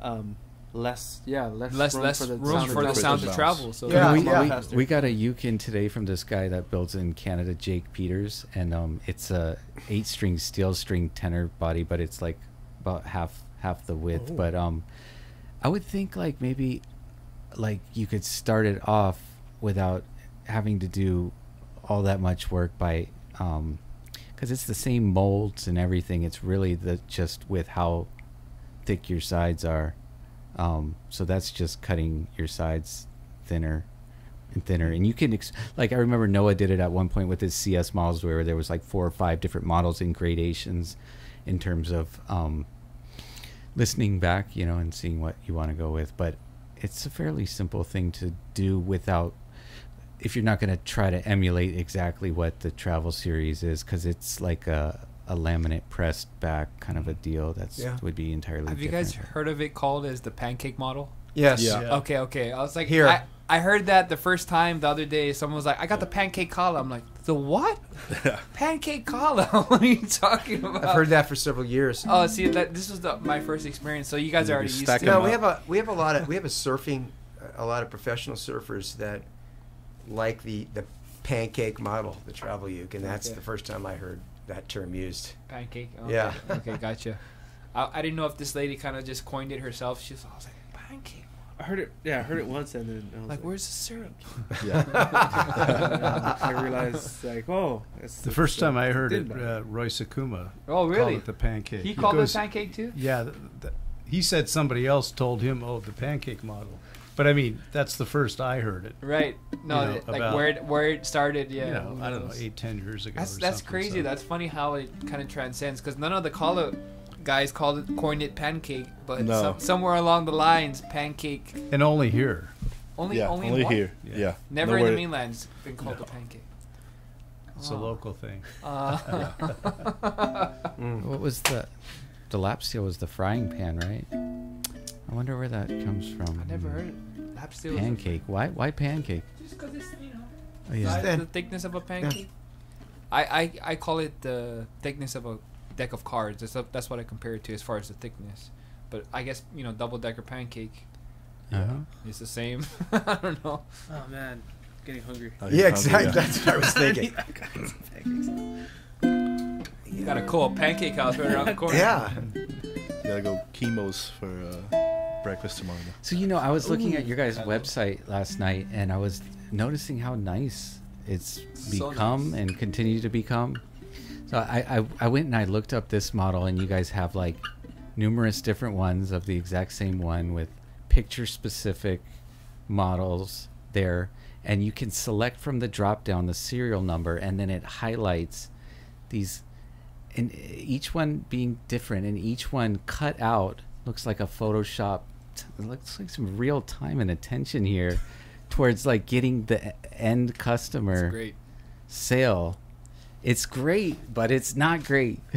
A: um, less, yeah, less
E: less
A: room
E: less
A: for the
E: room
A: sound
E: for the
A: to
E: sound to travel. So
D: Yeah,
B: we,
D: yeah.
B: we, we got a Yukon today from this guy that builds in Canada, Jake Peters, and um, it's a eight string steel string tenor body, but it's like about half half the width.
C: Oh.
B: But um, I would think like maybe like you could start it off without having to do all that much work by um because it's the same molds and everything. It's really the just with how thick your sides are. Um, so that's just cutting your sides thinner and thinner. And you can, ex- like, I remember Noah did it at one point with his CS models where there was like four or five different models in gradations in terms of um, listening back, you know, and seeing what you want to go with. But it's a fairly simple thing to do without, if you're not going to try to emulate exactly what the travel series is, because it's like a, a laminate pressed back kind of a deal. That's
D: Yeah.
B: would be entirely.
E: Have you
B: different.
E: guys heard of it called as the pancake model?
D: Yes.
F: Yeah.
C: Yeah.
E: Okay, okay. I was like,
D: Here.
E: I, I heard that the first time the other day. Someone was like, "I got the pancake collar." I'm like, "The what? pancake collar? what are you talking about?"
D: I've heard that for several years.
E: Oh, see, that this was the, my first experience. So you guys are already used to.
F: them
D: No,
E: it.
D: we have a we have a lot of we have a surfing a lot of professional surfers that like the the pancake model, the travel uke, and that's
E: Okay.
D: the first time I heard that term used.
E: pancake. Okay.
D: Yeah.
E: okay, gotcha. I, I didn't know if this lady kind of just coined it herself. She was, I was like, pancake.
A: I heard it. Yeah, I heard it once, and then I was
E: Like,
A: like,
E: where's the syrup?
F: Yeah.
A: I realized like, oh, it's
C: The first time I heard it, uh, Roy Sakuma
E: Oh,
C: called
E: really?
C: it the pancake.
E: He called
C: goes-
E: it pancake too.
C: Yeah, th- th- he said somebody else told him, "Oh, the pancake model." But I mean, that's the first I heard it.
E: Right. No,
C: You know,
E: it- like
C: about-
E: where it, where it started. Yeah.
C: you know, I don't know, eight, ten years ago.
E: That's
C: or
E: that's crazy.
C: so-
E: That's funny how it kind of transcends because none of the call it guys called it coined it pancake, but
F: No.
E: some, somewhere along the lines, pancake
C: and only here.
E: only
F: yeah,
E: only,
F: only,
E: in
F: here.
C: Yeah.
F: Yeah.
E: Never
F: Nowhere-
E: in the mainland's been called
C: No.
E: a pancake.
C: It's a
E: Oh.
C: local thing.
E: Uh,
D: Mm.
B: What was the the lap steel was the frying pan, right? I wonder where that comes from.
E: I never heard it. Lap steel.
B: Pancake. Why why pancake?
E: Just because it's you know
B: Oh, yeah.
E: the,
D: thin.
E: the thickness of a pancake. I, I I call it the thickness of a deck of cards. That's a, that's what I compare it to as far as the thickness. But I guess you know double decker pancake
B: Uh-huh.
E: is the same. I don't know.
A: Oh man, getting hungry.
F: Oh,
D: Yeah,
F: you're hungry,
D: exactly. That's what I was thinking.
E: You got a cool pancake house right around the corner.
D: Yeah.
F: Gotta go chemo's for uh, breakfast tomorrow.
B: So you know, I was looking at your guys' website last night, and I was noticing how nice it's
E: So
B: become
E: nice.
B: and continue to become. So I, I I went and I looked up this model, and you guys have like numerous different ones of the exact same one with picture specific models there, and you can select from the drop down the serial number, and then it highlights these and each one being different and each one cut out looks like a photoshop it looks like some real time and attention here towards like getting the end customer
E: great.
B: sale it's great but it's not great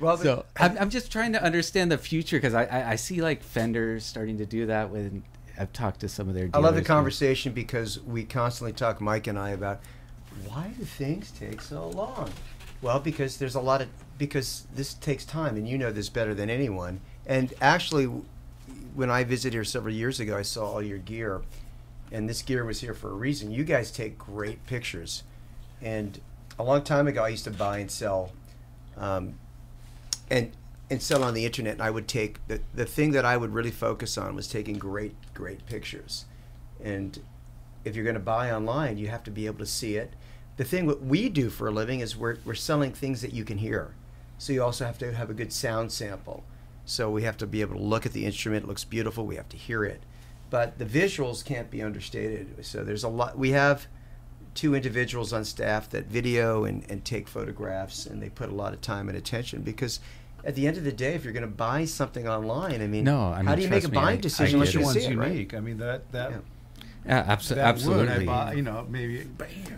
D: Well,
B: so I'm, I'm just trying to understand the future because I, I i see like fenders starting to do that when i've talked to some of their
D: I love the
B: dealers.
D: conversation because we constantly talk, Mike and I, about why do things take so long? Well, because there's a lot of because this takes time, and you know this better than anyone. And actually, w- when I visited here several years ago, I saw all your gear, and this gear was here for a reason. You guys take great pictures, and a long time ago, I used to buy and sell, um, and and sell on the internet. And I would take the the thing that I would really focus on was taking great great pictures, and if you're going to buy online, you have to be able to see it. The thing what we do for a living is we're we're selling things that you can hear, so you also have to have a good sound sample. So we have to be able to look at the instrument; it looks beautiful. We have to hear it, but the visuals can't be understated. So there's a lot. We have two individuals on staff that video and, and take photographs, and they put a lot of time and attention because. At the end of the day, if you're going to buy something online, I mean,
B: No, I
D: how do you make a
B: trust me,
D: buying
B: I-
D: decision
B: I
D: unless you
B: it.
C: Each
D: see
C: one's
D: it, right?
C: unique. I mean that that
D: Yeah.
B: yeah, abso-
C: that
B: absolutely
C: wood I buy, you know, maybe.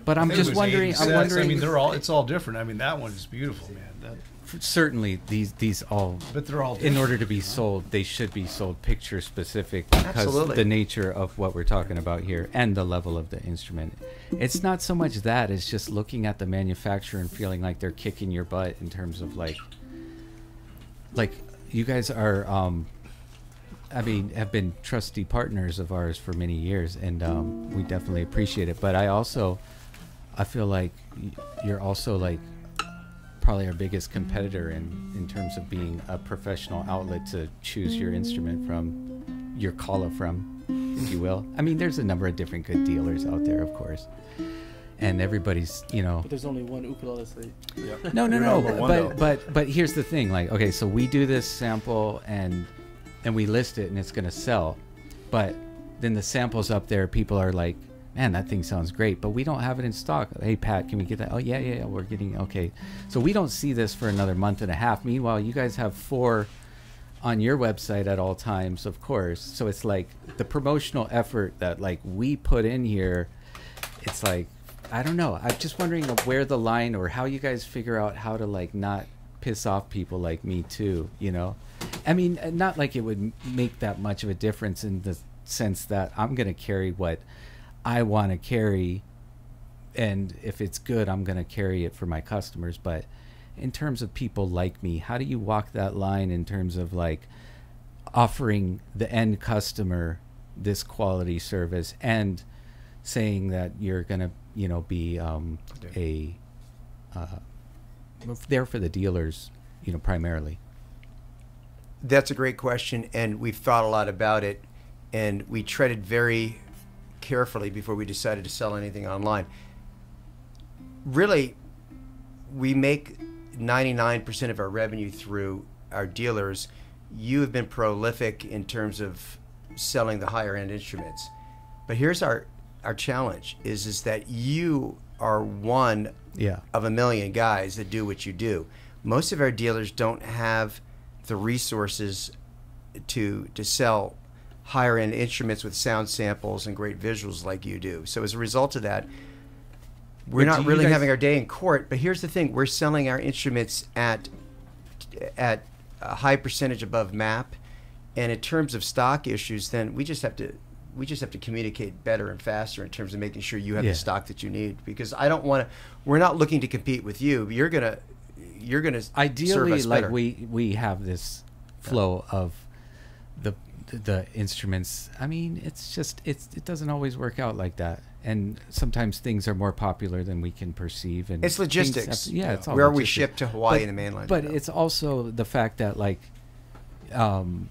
B: but i'm just wondering i'm wondering
C: I mean, they're all. It's all different. I mean, that one is beautiful, man. That
B: f- certainly these these all
C: But they're all
B: in order to be sold they should be sold picture specific because
D: Absolutely.
B: the nature of what we're talking about here and the level of the instrument it's not so much that it's just looking at the manufacturer and feeling like they're kicking your butt in terms of like like you guys are um I mean, have been trusty partners of ours for many years, and um, we definitely appreciate it. But I also, I feel like you're also like probably our biggest competitor in in terms of being a professional outlet to choose your instrument from, your Kala from, if you will. I mean, there's a number of different good dealers out there, of course, and everybody's you know
A: But there's only one Ukulele Site.
B: no, no,
F: You're
B: no. But,
F: one,
B: but
F: though.
B: but but here's the thing. Like, okay, so we do this sample and and we list it and it's gonna sell, but then the sample's up there. People are like, man, that thing sounds great, but we don't have it in stock. Hey, Pat, can we get that? Oh yeah, yeah, yeah. We're getting okay. So we don't see this for another month and a half. Meanwhile, you guys have four on your website at all times, of course. So it's like the promotional effort that like we put in here. It's like I don't know. I'm just wondering where the line or how you guys figure out how to like not piss off people like me too. You know, I mean, not like it would make that much of a difference in the sense that I'm gonna carry what I want to carry, and if it's good, I'm gonna carry it for my customers. But in terms of people like me, how do you walk that line in terms of like offering the end customer this quality service and saying that you're gonna, you know, be um, a uh, there for the dealers, you know, primarily.
D: That's a great question, and we've thought a lot about it, and we treaded very carefully before we decided to sell anything online. Really, we make 99% of our revenue through our dealers. You have been prolific in terms of selling the higher end instruments. But here's our our challenge is is that you are one
B: Yeah.
D: of a million guys that do what you do. Most of our dealers don't have the resources to to sell higher end instruments with sound samples and great visuals like you do. So as a result of that, we're
B: But
D: not really
B: guys-
D: having our day in court. But here's the thing: we're selling our instruments at at a high percentage above MAP, and in terms of stock issues, then we just have to we just have to communicate better and faster in terms of making sure you have
B: Yeah.
D: the stock that you need. Because I don't want to. We're not looking to compete with you. You're gonna you're gonna serve
B: ideally
D: us
B: like
D: better.
B: we we have this flow of the the instruments i mean it's just it's it doesn't always work out like that and sometimes things are more popular than we can perceive and
D: It's
B: things have
D: logistics.
B: yeah it's all
D: Where we
B: logistics.
D: ship to Hawaii
B: But-
D: and the mainland,
B: but it's also the fact that like um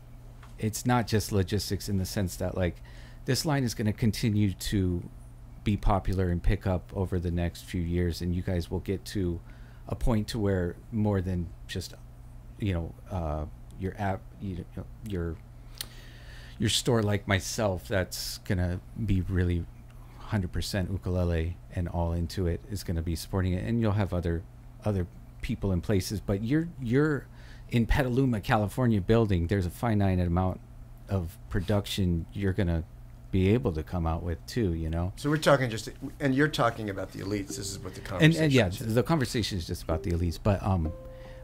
B: it's not just logistics in the sense that like this line is going to continue to be popular and pick up over the next few years and you guys will get to a point to where more than just you know uh your app you know, your your store like myself that's going to be really 100% ukulele and all into it is going to be supporting it and you'll have other other people in places but you're you're in Petaluma California building there's a finite amount of production you're going to be able to come out with too you know
D: so we're talking just, and you're talking about the elites. This is what the
B: and,
D: conversation.
B: and yeah
D: is.
B: the conversation is just about the elites but um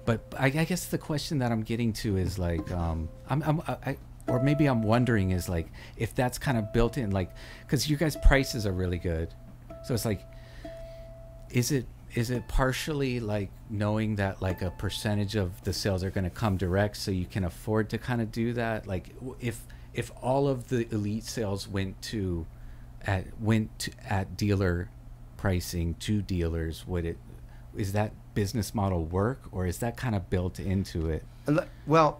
B: but I, I guess the question that i'm getting to is like um i'm, I'm I, I- or maybe i'm wondering is like if that's kind of built in like because you guys prices are really good. So it's like is it is it partially like knowing that like a percentage of the sales are going to come direct so you can afford to kind of do that? Like if if all of the elite sales went to at went to at dealer pricing to dealers would it is that business model work or is that kind of built into it?
D: Well,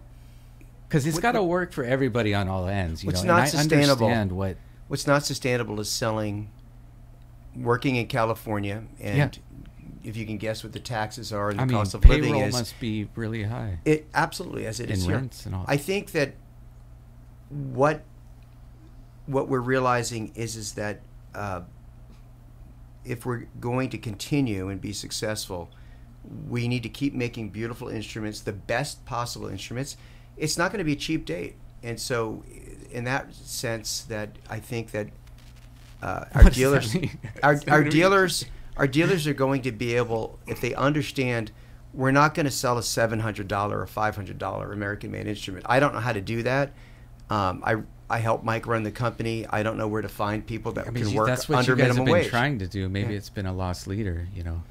B: because it's got to work for everybody on all ends you
D: What's
B: know
D: not
B: and I
D: sustainable-
B: understand what
D: what's not sustainable is selling, working in California, and
B: Yeah.
D: if you can guess what the taxes are and the
B: i mean
D: cost of living is,
B: must be really high
D: it absolutely as it is here.
B: rents and all
D: I think that what what we're realizing is is that uh, if we're going to continue and be successful, we need to keep making beautiful instruments, the best possible instruments. It's not going to be a cheap date, and so in that sense, that I think that uh, our
B: What does that
D: dealers, our, our dealers, our dealers are going to be able, if they understand we're not going to sell a seven hundred dollar or five hundred dollar American made instrument. I don't know how to do that. Um, I I help Mike run the company. I don't know where to find people that
B: I mean,
D: can
B: you-
D: work
B: that's what
D: under
B: you guys have
D: minimum
B: been
D: wage.
B: trying to do. Maybe
D: Yeah.
B: it's been a lost leader, you know.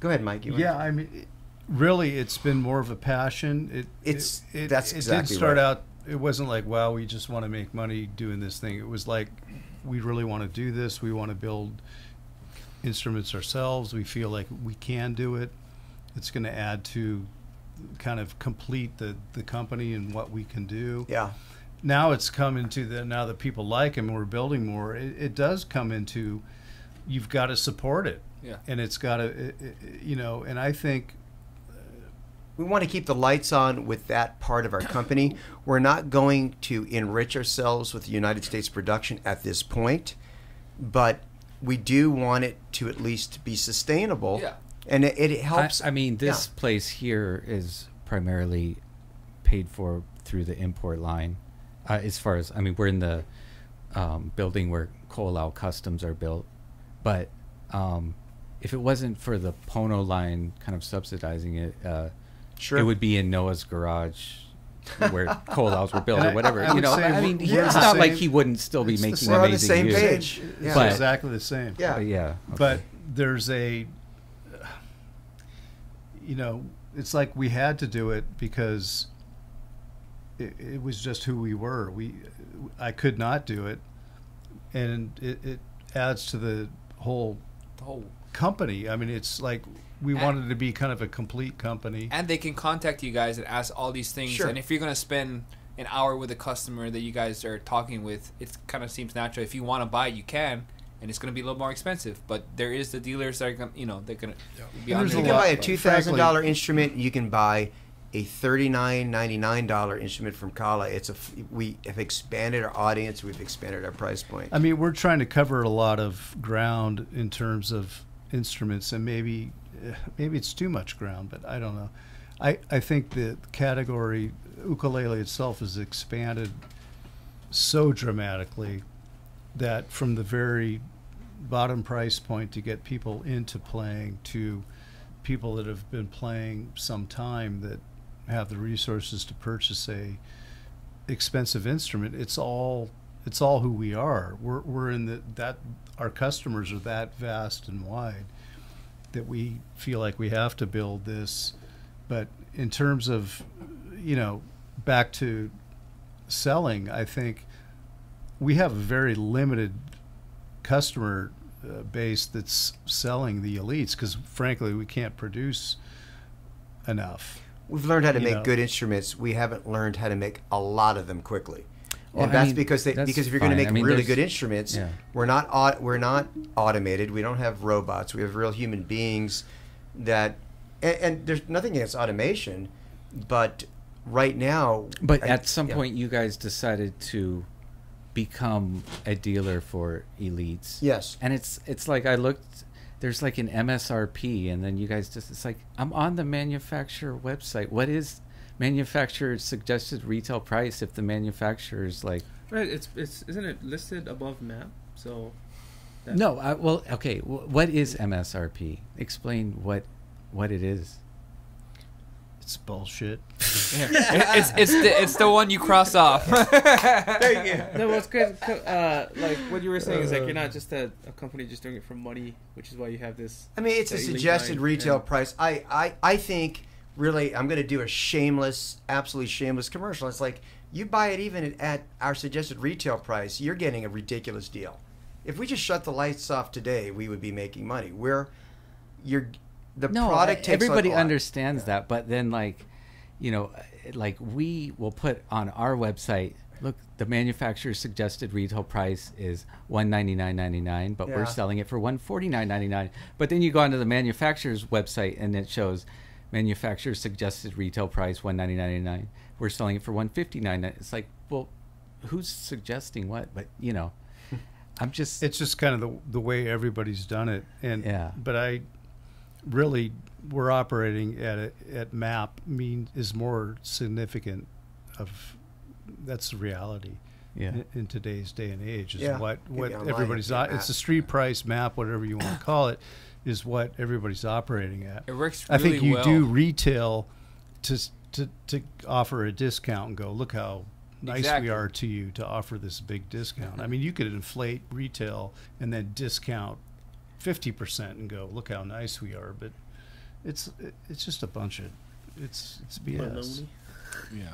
D: Go ahead, Mike. You wanna-
C: Yeah, I mean, it- really, it's been more of a passion. It,
D: It's-
C: it, it,
D: that's
C: it
D: exactly
C: did start
D: right.
C: out. It wasn't like, wow, we just want to make money doing this thing. It was like, we really want to do this. We want to build instruments ourselves. We feel like we can do it. It's going to add to kind of complete the the company and what we can do.
D: Yeah.
C: Now it's come into the now that people like him, we're building more. It, it does come into you've got to support it
E: Yeah.
C: and it's got to, you know, and I think
D: we want to keep the lights on with that part of our company. We're not going to enrich ourselves with the United States production at this point, but we do want it to at least be sustainable.
E: Yeah.
D: And it, it helps.
B: I, I mean, this place here is primarily paid for through the import line. Uh, as far as I mean, we're in the um, building where Ko'olau customs are built, but um, if it wasn't for the Pono line kind of subsidizing it, uh,
D: Sure.
B: it would be in Noah's garage where Ko'olau's were built or whatever.
C: I
B: you know, I mean,
C: we're-
B: he-
C: we're
B: it's
C: the
B: not like he wouldn't still be
C: it's the
B: making
C: same-
D: We're on the
B: amazing
D: same
B: music.
D: page. Yeah.
B: But-
C: exactly the same.
D: yeah.
B: But yeah,
C: But there's a, you know, it's like we had to do it because it, it was just who we were. We, I could not do it, and it, it adds to the whole
E: The whole
C: company. I mean, it's like we
E: And-
C: wanted to be kind of a complete company.
E: and they can contact you guys and ask all these things.
D: Sure.
E: And if you're gonna spend an hour with a customer that you guys are talking with, it kind of seems natural. If you want to buy, you can, and it's gonna be a little more expensive. But there is the dealers that are gonna, you know, they're gonna be
C: And there's
D: You
C: a
D: can
C: lot-
D: buy a two thousand dollar instrument. You can buy a thirty nine ninety nine dollar instrument from Kala. It's a f- we have expanded our audience. We've expanded our price point.
C: I mean, we're trying to cover a lot of ground in terms of instruments, and maybe maybe it's too much ground, but I don't know. I I think the category ukulele itself has expanded so dramatically that from the very bottom price point to get people into playing to people that have been playing some time that have the resources to purchase a expensive instrument it's all it's all who we are we're we're in the that our customers are that vast and wide that we feel like we have to build this but in terms of you know back to selling i think we have a very limited customer uh, base that's selling the elites because frankly we can't produce enough
D: We've learned how to
C: you
D: make
C: know.
D: good instruments. We haven't learned how to make a lot of them quickly.
B: Well,
D: and
B: I
D: that's
B: mean,
D: because they,
B: that's
D: because if you're going to make
B: I mean,
D: really good instruments,
B: yeah.
D: we're not we're not automated. We don't have robots. We have real human beings that and, and there's nothing against automation, but right now
B: But
D: I-
B: at some
D: yeah.
B: point, you guys decided to become a dealer for elites.
D: Yes.
B: And it's it's like I looked. There's like an MSRP, and then you guys just it's like I'm on the manufacturer website. What is manufacturer suggested retail price if the manufacturer's like
A: Right. It's it's isn't it listed above map? So. that-
B: no I, well okay what is msrp explain what what it is
C: it's bullshit
E: Yeah. It's it's the it's the one you cross off. Thank you.
A: No, what's good? Uh, like what you were saying is like you're not just a, a company just doing it for money, which is why you have this.
D: I mean, it's a suggested
A: line,
D: retail
A: and-
D: price. I, I, I think really, I'm going to do a shameless, absolutely shameless commercial. It's like you buy it even at our suggested retail price, you're getting a ridiculous deal. If we just shut the lights off today, we would be making money. We're, you're, the
B: no
D: product takes
B: everybody
D: lot.
B: understands that but then like you know like we will put on our website look the manufacturer's suggested retail price is 199.99 but
D: Yeah.
B: we're selling it for 149.99 but then you go onto the manufacturer's website and it shows manufacturer's suggested retail price 199.99 we're selling it for 159 it's like well who's suggesting what? But you know i'm just
C: it's just kind of the the way everybody's done it. And
B: Yeah.
C: but i really we're operating at a, at map mean is more significant of that's the reality
B: yeah.
C: in, in today's day and age is
D: Yeah.
C: what what everybody's
D: it'd be
C: on
D: a
C: it's a street price map whatever you want to call it is what everybody's operating at.
E: It works Really I
C: think you
E: well.
C: do retail to to to offer a discount and go look how nice
E: Exactly.
C: we are to you to offer this big discount. I mean, you could inflate retail and then discount fifty percent and go look how nice we are, but it's it's just a bunch of it's it's BS.
A: Baloney.
F: Yeah.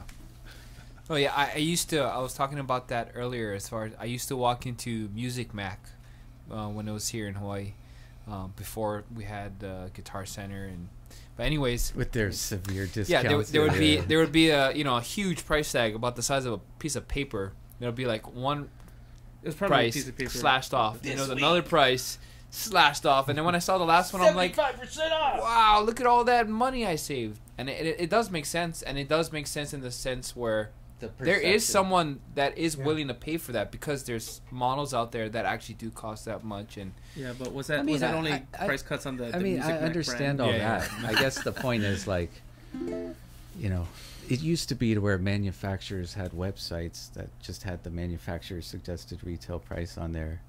E: Oh yeah, I, I used to. I was talking about that earlier. As far as I used to walk into Music Mac uh, when I was here in Hawaii, um, before we had uh, Guitar Center and. But anyways,
B: with their severe discounts.
E: yeah, there, would- there would be there would be a you know a huge price tag about the size of a piece of paper. There'll be like one
A: It was probably a
E: price
A: piece of paper.
E: slashed off. You know, another price slashed off. And then when I saw the last one, I'm like, wow, look at all that money I saved. And it, it, it does make sense. And it does make sense in the sense where
B: The
E: there is someone that is willing to pay for that because there's models out there that actually do cost that much. And
A: Yeah, but was that
B: I mean,
A: was that
B: I-
A: only
B: I- I-
A: price cuts on the?
B: I
A: the
B: mean,
A: Music
B: I understand
A: brand?
B: all
E: Yeah,
B: that. I guess the point is like, you know, it used to be to where manufacturers had websites that just had the manufacturer's suggested retail price on there,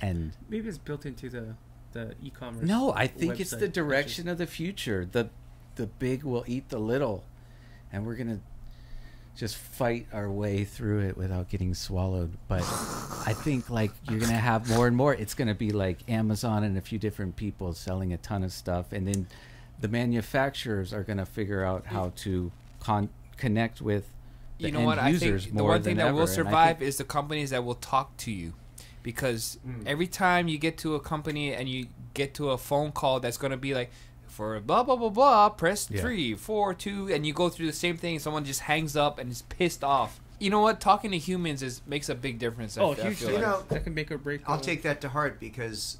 B: and
A: Maybe it's built into the the e-commerce.
B: no, I think it's the direction
A: is-
B: of the future. The the big will eat the little, and we're gonna just fight our way through it without getting swallowed. But I think like you're gonna have more and more. It's gonna be like Amazon and a few different people selling a ton of stuff, and then the manufacturers are gonna figure out how to con- connect with the
E: you know
B: end
E: what? I
B: users
E: think the one thing that will
B: ever, and I
E: survive
B: think-
E: is the companies that will talk to you. Because
B: Hmm.
E: every time you get to a company and you get to a phone call that's going to be like, for blah, blah, blah, blah, press
C: Yeah.
E: three, four, two, and you go through the same thing, someone just hangs up and is pissed off. You know what? Talking to humans is makes a big difference. I
A: Oh,
E: f- I
A: huge!
E: feel
D: You
E: like.
D: know,
A: that can make or break.
D: I'll take that to heart because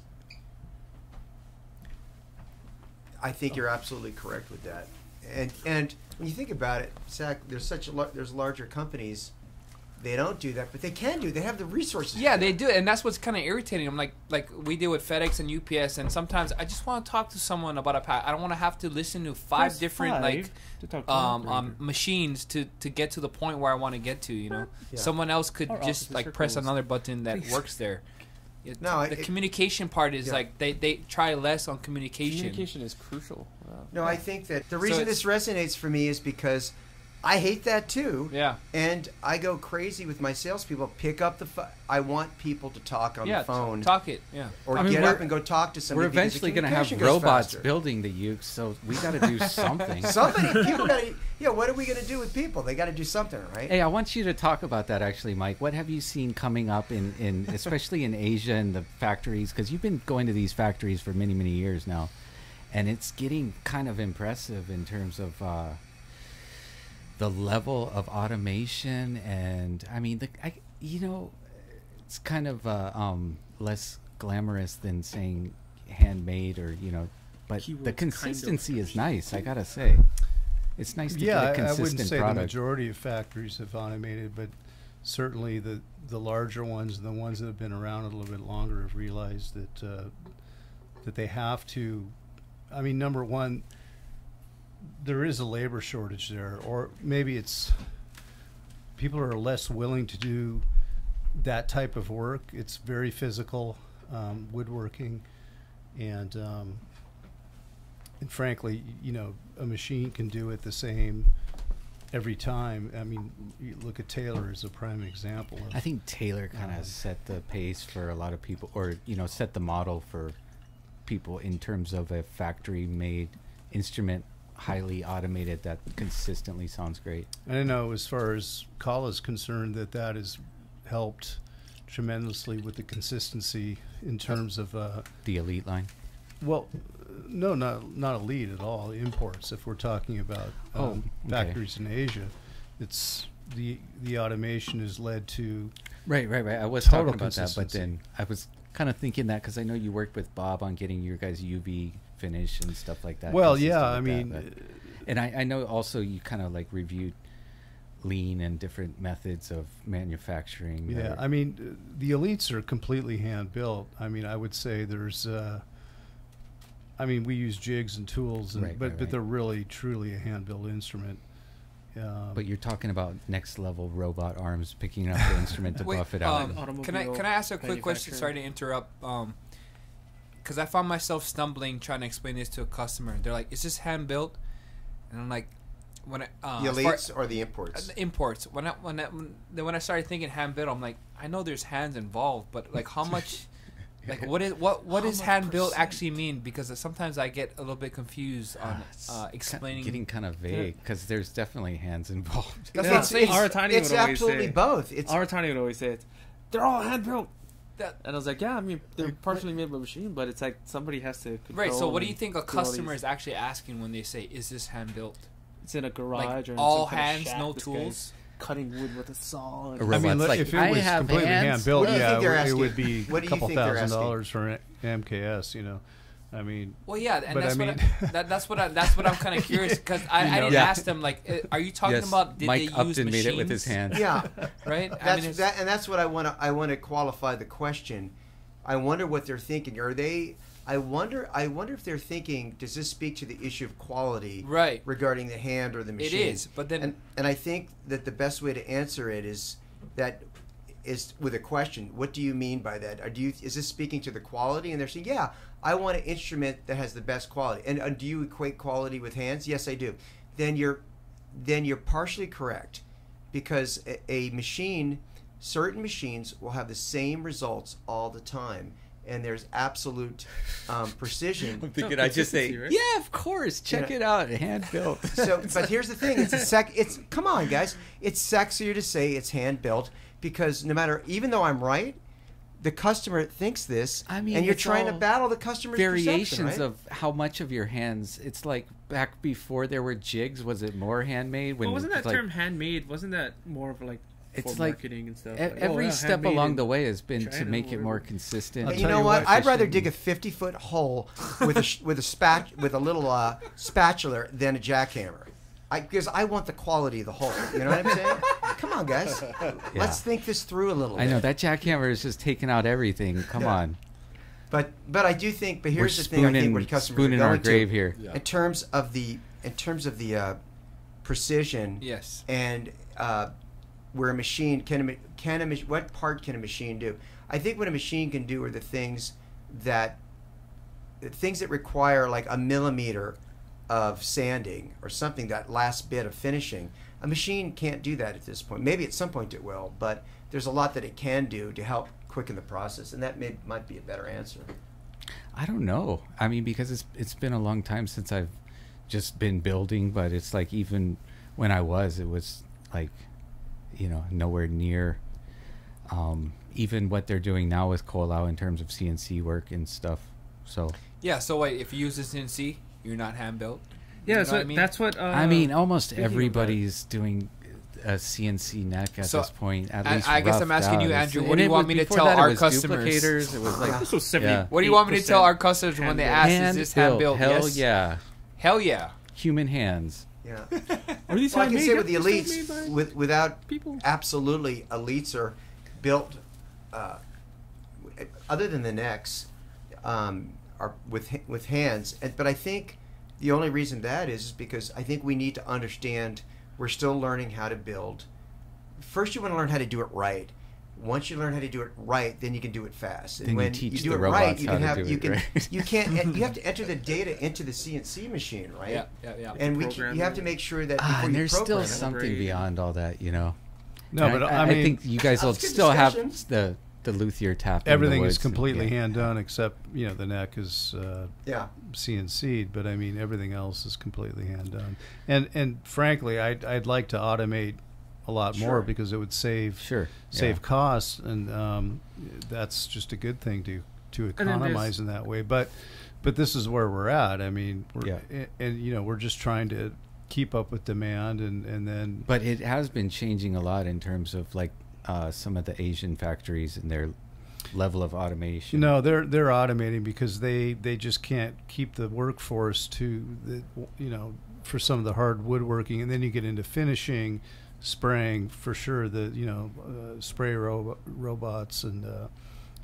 D: I think you're absolutely correct with that. And and when you think about it, Zach, there's such a lar- there's larger companies. They don't do that, but they can do. They have the resources.
E: Yeah, they do, and that's what's kind of irritating. I'm like, like we deal with FedEx and UPS, and sometimes I just want to talk to someone about a pack. I don't want to have to listen to five
A: Press
E: different
A: five
E: like
A: to talk
E: um, um machines to to get to the point where I want to get to. You know,
D: Yeah.
E: someone else could
A: Our
E: just like press
A: circles.
E: another button that
A: Please.
E: works there. It-
D: No,
E: the
D: it-
E: communication part is
D: yeah.
E: like they they try less on communication.
A: Communication is crucial. Wow.
D: No, I think that the reason
E: it's-
D: this resonates for me is because I hate that too.
E: Yeah,
D: And I go crazy with my salespeople. Pick up the phone. I want people to talk on
E: yeah.
D: the phone,
E: talk it. Yeah.
D: or
B: I mean,
D: get up and go talk to somebody.
B: we're eventually going to have robots
D: faster.
B: building the ukes, so we got to do something.
D: Somebody, people got to. Yeah, what are we going to do with people? They got to do something, right?
B: Hey, I want you to talk about that actually, Mike. What have you seen coming up in, in especially in Asia and the factories? Because you've been going to these factories for many, many years now, and it's getting kind of impressive in terms of uh, the level of automation. And I mean, the I, you know, it's kind of uh, um, less glamorous than saying handmade or you know, but
A: Keywords,
B: the
A: kind of.
B: consistency is nice. I gotta say, it's nice to
C: yeah,
B: get a
C: I, I
B: consistent
C: wouldn't say
B: product.
C: the majority of factories have automated, but certainly the the larger ones and the ones that have been around a little bit longer have realized that uh, that they have to. I mean, number one, there is a labor shortage there, or maybe it's people are less willing to do that type of work. It's very physical, um, woodworking, and um, and frankly, you know, a machine can do it the same every time. I mean, you look at Taylor as a prime example. Of,
B: I think Taylor kind
C: Um,
B: of set the pace for a lot of people, or you know, set the model for people in terms of a factory-made instrument, highly automated that consistently sounds great.
C: I know as far as call is concerned that that has helped tremendously with the consistency in terms of uh,
B: The Elite line.
C: well, no, not not elite at all. Imports, if we're talking about um,
B: Oh, okay.
C: factories in Asia, it's the the automation has led to
B: Right, right, right. I was talking about that, but then I was kind of thinking that because I know you worked with Bob on getting your guys UV finish and stuff like that.
C: well, yeah. I
B: with that,
C: mean,
B: but- and I, I know also you kind of like reviewed lean and different methods of manufacturing.
C: Yeah,
B: are-
C: I mean, the elites are completely hand built. I mean, I would say there's, uh, I mean, we use jigs and tools, and,
B: Right,
C: but
B: right,
C: but
B: right.
C: they're really truly a hand built instrument. Um,
B: But you're talking about next level robot arms picking up the instrument to
E: Wait,
B: buff it out.
E: um,
A: Automobile
E: can I can I ask a quick question? Sorry to interrupt. Um, because I found myself stumbling trying to explain this to a customer. They're like, "Is this hand built?" And I'm like, "When I, uh,
D: the
E: as far-
D: elites or the imports?
E: uh, the imports. When I when I, when, then when I started thinking hand built, I'm like, I know there's hands involved, but like how much, like what is what what
A: How
E: does hand built actually mean? Because sometimes I get a little bit confused on
B: It's
E: uh,
B: ki-
E: explaining.
B: getting kind of vague because there's definitely hands involved.
D: That's
A: Yeah.
D: what I'm saying.
A: Our
D: It's, it's absolutely
A: say-
D: both. It's
A: Our Tiny would always say it. They're all hand built.
E: That-
A: And I was like, yeah, I mean, they're partially made by machine, but it's like somebody has to.
E: right. So what do you think a customer is actually asking when they say, "Is this hand built?"
A: It's in a garage
E: Like
A: or in
E: all
A: some kind of
E: hands,
A: shack,
E: no tools.
A: Cutting wood with a saw. And
B: A
C: I
B: robot's
C: mean,
B: like,
C: if it
B: "I
C: was
B: have
C: completely hand built,
D: What do you
C: yeah,
D: think they're
C: it
D: asking?
C: would be
D: What
C: a couple thousand dollars for an MKS. You know, I mean,
E: Well, yeah, and
C: But
E: that's
C: I
E: what
C: mean-
E: I, that, that's what I, that's what I'm kind of curious because I,
C: You
E: I didn't
B: Yeah.
E: ask them like, are you talking
B: yes,
E: about did
B: Mike
E: they use
B: Upton
E: machines?
B: made it with his hands.
D: yeah.
E: right? I
D: That's
E: mean,
D: that, and that's what I want to. I want to qualify the question. I wonder what they're thinking. Are they? I wonder. I wonder if they're thinking. Does this speak to the issue of quality
E: right.
D: regarding the hand or the
E: It
D: machine?
E: is, but then
D: And and I think that the best way to answer it is that is with a question. What do you mean by that? Are do you is this speaking to the quality? And they're saying, yeah, I want an instrument that has the best quality. And uh, do you equate quality with hands? Yes, I do. Then you're then you're partially correct because a, a machine, certain machines will have the same results all the time. And there's absolute um, precision.
B: I'm thinking I just say,
A: right?
B: yeah, of course, check
D: Yeah.
B: it out, hand built.
D: so but here's the thing it's a sec it's come on guys it's sexier to say it's hand built because no matter even though i'm right the customer thinks this
B: I mean,
D: and you're trying to battle the customer's perception,
B: variations
D: right?
B: of how much of your hands. It's like back before there were jigs. Was it more handmade? When
A: Well, wasn't that
B: like-
A: term handmade? Wasn't that more of like
B: It's
A: for
B: like
A: marketing and stuff?
B: e-
A: Like, oh,
B: every
A: yeah,
B: step along the way has been to make it more consistent.
C: I'll
D: you know
C: you
D: what,
C: what,
D: i'd rather dig a 50 foot hole with a with a spat with a little uh, spatula than a jackhammer I, because I want the quality of the hole. You know what I'm saying? Come on, guys. Let's think this through a little bit.
B: I
D: bit.
B: know that jackhammer is just taking out everything. Come
D: Yeah.
B: on,
D: But but I do think. But
B: we're
D: here's the thing. I think
B: spooning,
D: what customers
B: spooning
D: are
B: our
D: going
B: grave
D: to,
B: here.
F: Yeah.
D: in terms of the in terms of the uh, precision
E: yes,
D: and uh, where a machine can a, can a what part can a machine do? I think what a machine can do are the things that the things that require like a millimeter of sanding or something that last bit of finishing. A machine can't do that at this point. Maybe at some point it will, but there's a lot that it can do to help quicken the process, and that may, might be a better answer.
B: I don't know. I mean, because it's it's been a long time since I've just been building, but it's like even when I was, it was like, you know, nowhere near. Um, even what they're doing now with Ko'olau in terms of CNC work and stuff. So
E: yeah. So wait, if you use this in C, you're not hand built.
A: Yeah,
E: You know
A: so
E: what I mean?
A: that's what. Uh,
B: I mean, almost
A: speaking of that-
B: everybody's doing a CNC neck at
E: So,
B: this point. At
E: I-
B: least
E: I guess I'm
B: roughed
E: asking you. Andrew,
B: It's-
E: what do you want me to tell
B: that,
E: our customers?
B: It was like
A: This was seventy.
B: Yeah.
E: What do you want me to tell our customers when they ask, "Is this hand built?"
B: Hell
E: yes.
B: yeah,
E: Hell yeah.
B: human hands.
D: Yeah.
A: Are these
D: Well, I can
A: handmade?
D: say with the
A: These are made
D: elites, with, without
A: people.
D: absolutely elites are built uh, other than the necks um, are with with hands and, but i think the only reason that is, is because i think we need to understand we're still learning how to build first you want to learn how to do it right once you learn how to do it right then you can do it fast and
B: Then you
D: when
B: teach
D: do
B: the
D: it right
B: robots
D: you
B: how
D: can
B: to
D: have
B: do
D: you
B: it
D: can
B: right.
D: you can't you have to enter the data into the cnc machine right
E: Yeah, yeah, yeah.
D: and we
A: program
D: you have to make sure that
B: Ah, and there's
D: program
B: still something
A: upgrade.
B: beyond all that, you know.
C: No,
B: And
C: but
B: I,
C: I, mean,
B: think you guys will
D: That's good
B: still have the the luthier tap. in the
C: everything is
B: woods.
C: completely
B: Yeah.
C: hand done except you know the neck is uh,
D: yeah
C: CNC'd, but I mean everything else is completely hand done. And and frankly, I'd I'd like to automate a lot
D: Sure.
C: more because it would save
B: Sure.
C: save
B: yeah.
C: costs, and um, that's just a good thing to to economize in that way. But but this is where we're at. I mean, we're,
B: Yeah.
C: and, and you know we're just trying to keep up with demand, and and then
B: But it has been changing a lot in terms of like uh, some of the Asian factories and their level of automation.
C: No, they're they're automating because they they just can't keep the workforce to the you know for some of the hard woodworking, and then you get into finishing, spraying for sure. The you know uh, spray ro- robots and uh,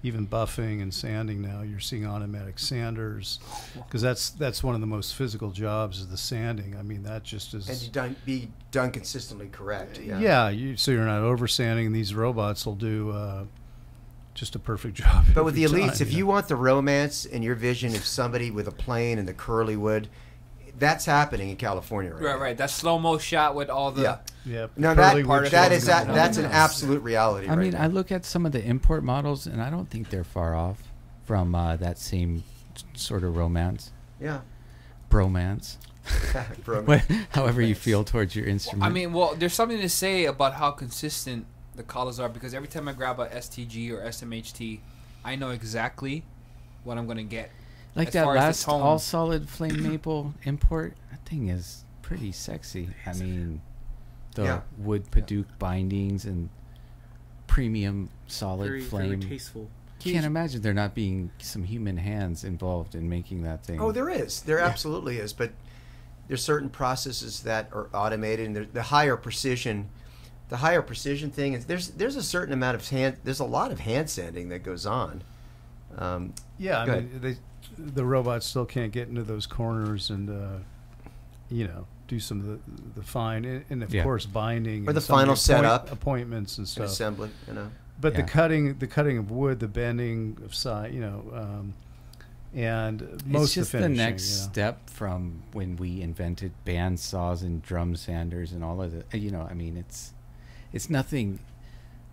C: even buffing and sanding. Now you're seeing automatic sanders because that's that's one of the most physical jobs is the sanding. I mean that just is
D: and to done, be done consistently correct. Yeah.
C: yeah, you, so you're not over sanding. These robots will do, uh, just a perfect job.
D: But with the elites,
C: time,
D: if you want the romance and your vision of somebody with a plane and the curly wood, that's happening in California right,
E: Right,
D: now.
E: right. That slow mo shot with all the.
D: Yeah.
C: yeah,
D: No, that
C: Witch
D: that
C: was
D: is that, that's an absolute reality.
B: I
D: right
B: mean,
D: now.
B: I look at some of the import models, and I don't think they're far off from uh, that same s- sort of romance,
D: yeah.
B: bromance,
D: From-
B: What- however you feel towards your instrument.
E: I mean, well, there's something to say about how consistent the colors are because every time I grab a STG or SMHT, I know exactly what I'm gonna get.
B: Like that
E: far as the
B: last all solid flame maple import, that thing is pretty sexy. I mean, the
D: Yeah.
B: wood Padauk bindings and premium solid
A: Very, very
B: flame.
A: tasteful.
B: Can't imagine there not being some human hands involved in making that thing.
D: Oh, there is. There absolutely is. But there's certain processes that are automated, and the higher precision, the higher precision thing is there's there's a certain amount of hand. There's a lot of hand sanding that goes on. Um,
C: Yeah, I
D: Go
C: mean, they, the robots still can't get into those corners and, uh, you know, do some of the, the fine and, and of
B: Yeah.
C: course binding
D: Or the
C: some
D: final
C: appoint-
D: setup.
C: appointments and
D: an
C: stuff.
D: assembly, you know.
C: But the cutting, the cutting of wood, the bending of side, you know, um, and most
B: it's just
C: of
B: the,
C: the
B: next
C: you know.
B: step from when we invented band saws and drum sanders and all of the you know i mean it's it's nothing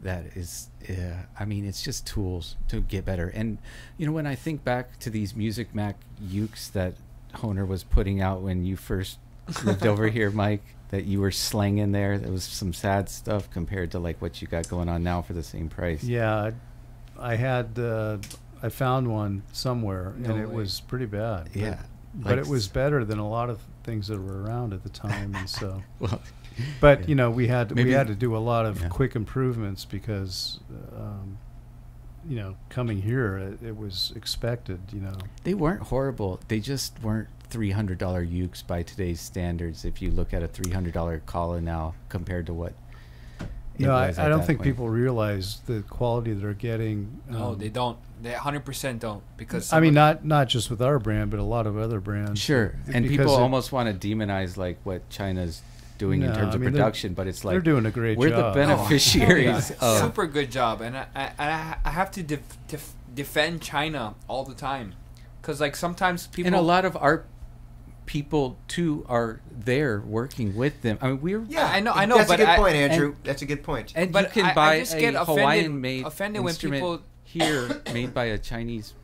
B: that is uh, i mean it's just tools to get better and you know when i think back to these music mac ukes that Hohner was putting out when you first lived over here mike that you were slanging there there was some sad stuff compared to like what you got going on now for the same price
C: Yeah, I I had, uh, I found one somewhere,
E: No
C: and it was pretty bad. but-
B: yeah
C: but
B: like
C: it was better than a lot of things that were around at the time, and so.
B: well
C: But
B: Yeah.
C: you know, we had
B: Maybe-
C: we had to do a lot of
B: yeah.
C: quick improvements because, um, you know, coming here it, it was expected. You know,
B: They weren't horrible. They just weren't three hundred dollar ukes by today's standards. If you look at a three hundred dollar Kala now compared to what.
C: no, I, I don't think
B: point.
C: people realize the quality they're getting.
E: No,
C: um,
E: they don't. They 100% don't because.
C: I mean, not not just with our brand, but a lot of other brands.
B: Sure, and people
C: it-
B: almost want to demonize like what China's doing in terms
C: I
B: of
C: mean, they're-
B: production, but it's like they're
C: doing a great
B: we're
C: job.
B: Oh,
E: the
B: beneficiaries
E: Oh,
B: of.
E: super good job, and I I, I I have to def, def, defend China all the time, because like sometimes people
B: and a lot of our people too are there working with them. I mean, we're
D: Yeah,
E: I know- I know,
D: That's
E: but
D: a good
E: I-
D: point, Andrew. that's a good point.
B: and
E: But
B: you can
E: I- I
B: buy
E: just
B: a
E: get offended-
B: Hawaiian-made
E: offended when
B: instrument
E: people-
B: here made by a Chinese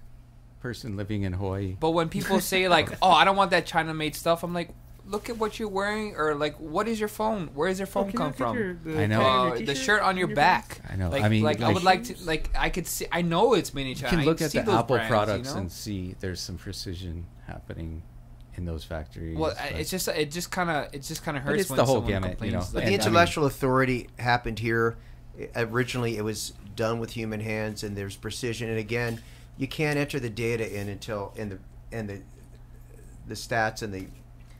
B: person living in Hawaii.
E: But when people say like, "Oh, I don't want that China-made stuff," I'm like, "Look at what you're wearing," or like, "What is your phone? Where does your phone come from?"
B: I know.
E: Uh, the shirt on your back.
B: I know.
E: Like,
B: I mean,
E: like, I
B: like-
E: would like to, like, I could see. I know it's made in
B: You can look
E: see
B: at the Apple
E: brands,
B: products
E: you know?
B: and see there's some precision happening in those factories.
E: Well,
B: but-
E: it's just, it just kind of, it just kind of
B: But
E: hurts
B: it's
E: when
B: the whole
E: someone
B: gamut, you know,
D: But
E: like
D: the
B: and, I mean-
D: intellectual authority happened here. Originally, it was done with human hands, and there's precision. And again, you can't enter the data in until in the and the the stats and the.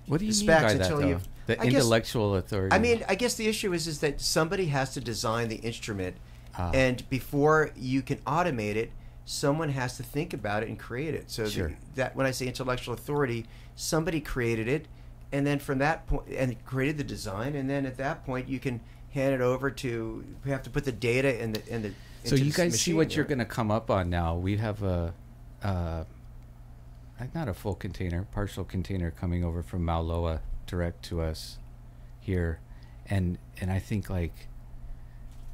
B: What do you mean by that, though? The
D: I guess-
B: intellectual authority.
D: I mean, I guess the issue is is that somebody has to design the instrument,
B: Ah.
D: and before you can automate it, someone has to think about it and create it. So the- that when I say intellectual authority, somebody created it, and then from that point, and created the design, and then at that point, you can hand it over to. We have to put the data in the in the.
B: so you guys see what you're going to come up on now. We have a, uh, not a full container, partial container coming over from Mauna Loa direct to us here, and and I think like.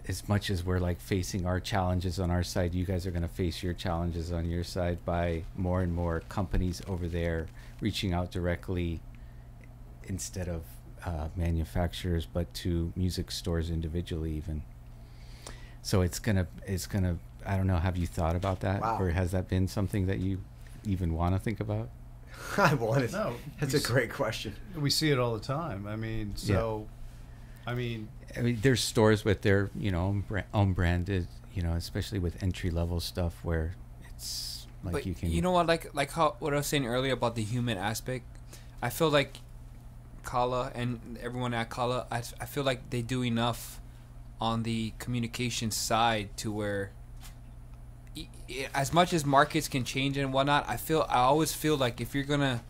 B: As much as we're like facing our challenges on our side, you guys are going to face your challenges on your side by more and more companies over there reaching out directly instead of uh, manufacturers, but to music stores individually, even. So it's gonna, it's gonna. I don't know. Have you thought about that,
D: Wow.
B: or has that been something that you even want to think about?
D: I wanted.
C: No,
D: that's
C: a
D: a
C: s-
D: great question.
C: we see it all the time. I mean, so, I mean,
B: I mean, there's stores with their, you know, own, branded, you know, especially with entry level stuff where it's like
E: but
B: you can.
E: You know what, like, like how what I was saying earlier about the human aspect. I feel like Kala and everyone at Kala, I, I feel like they do enough on the communication side to where i- i- as much as markets can change and whatnot, I feel I always feel like if you're gonna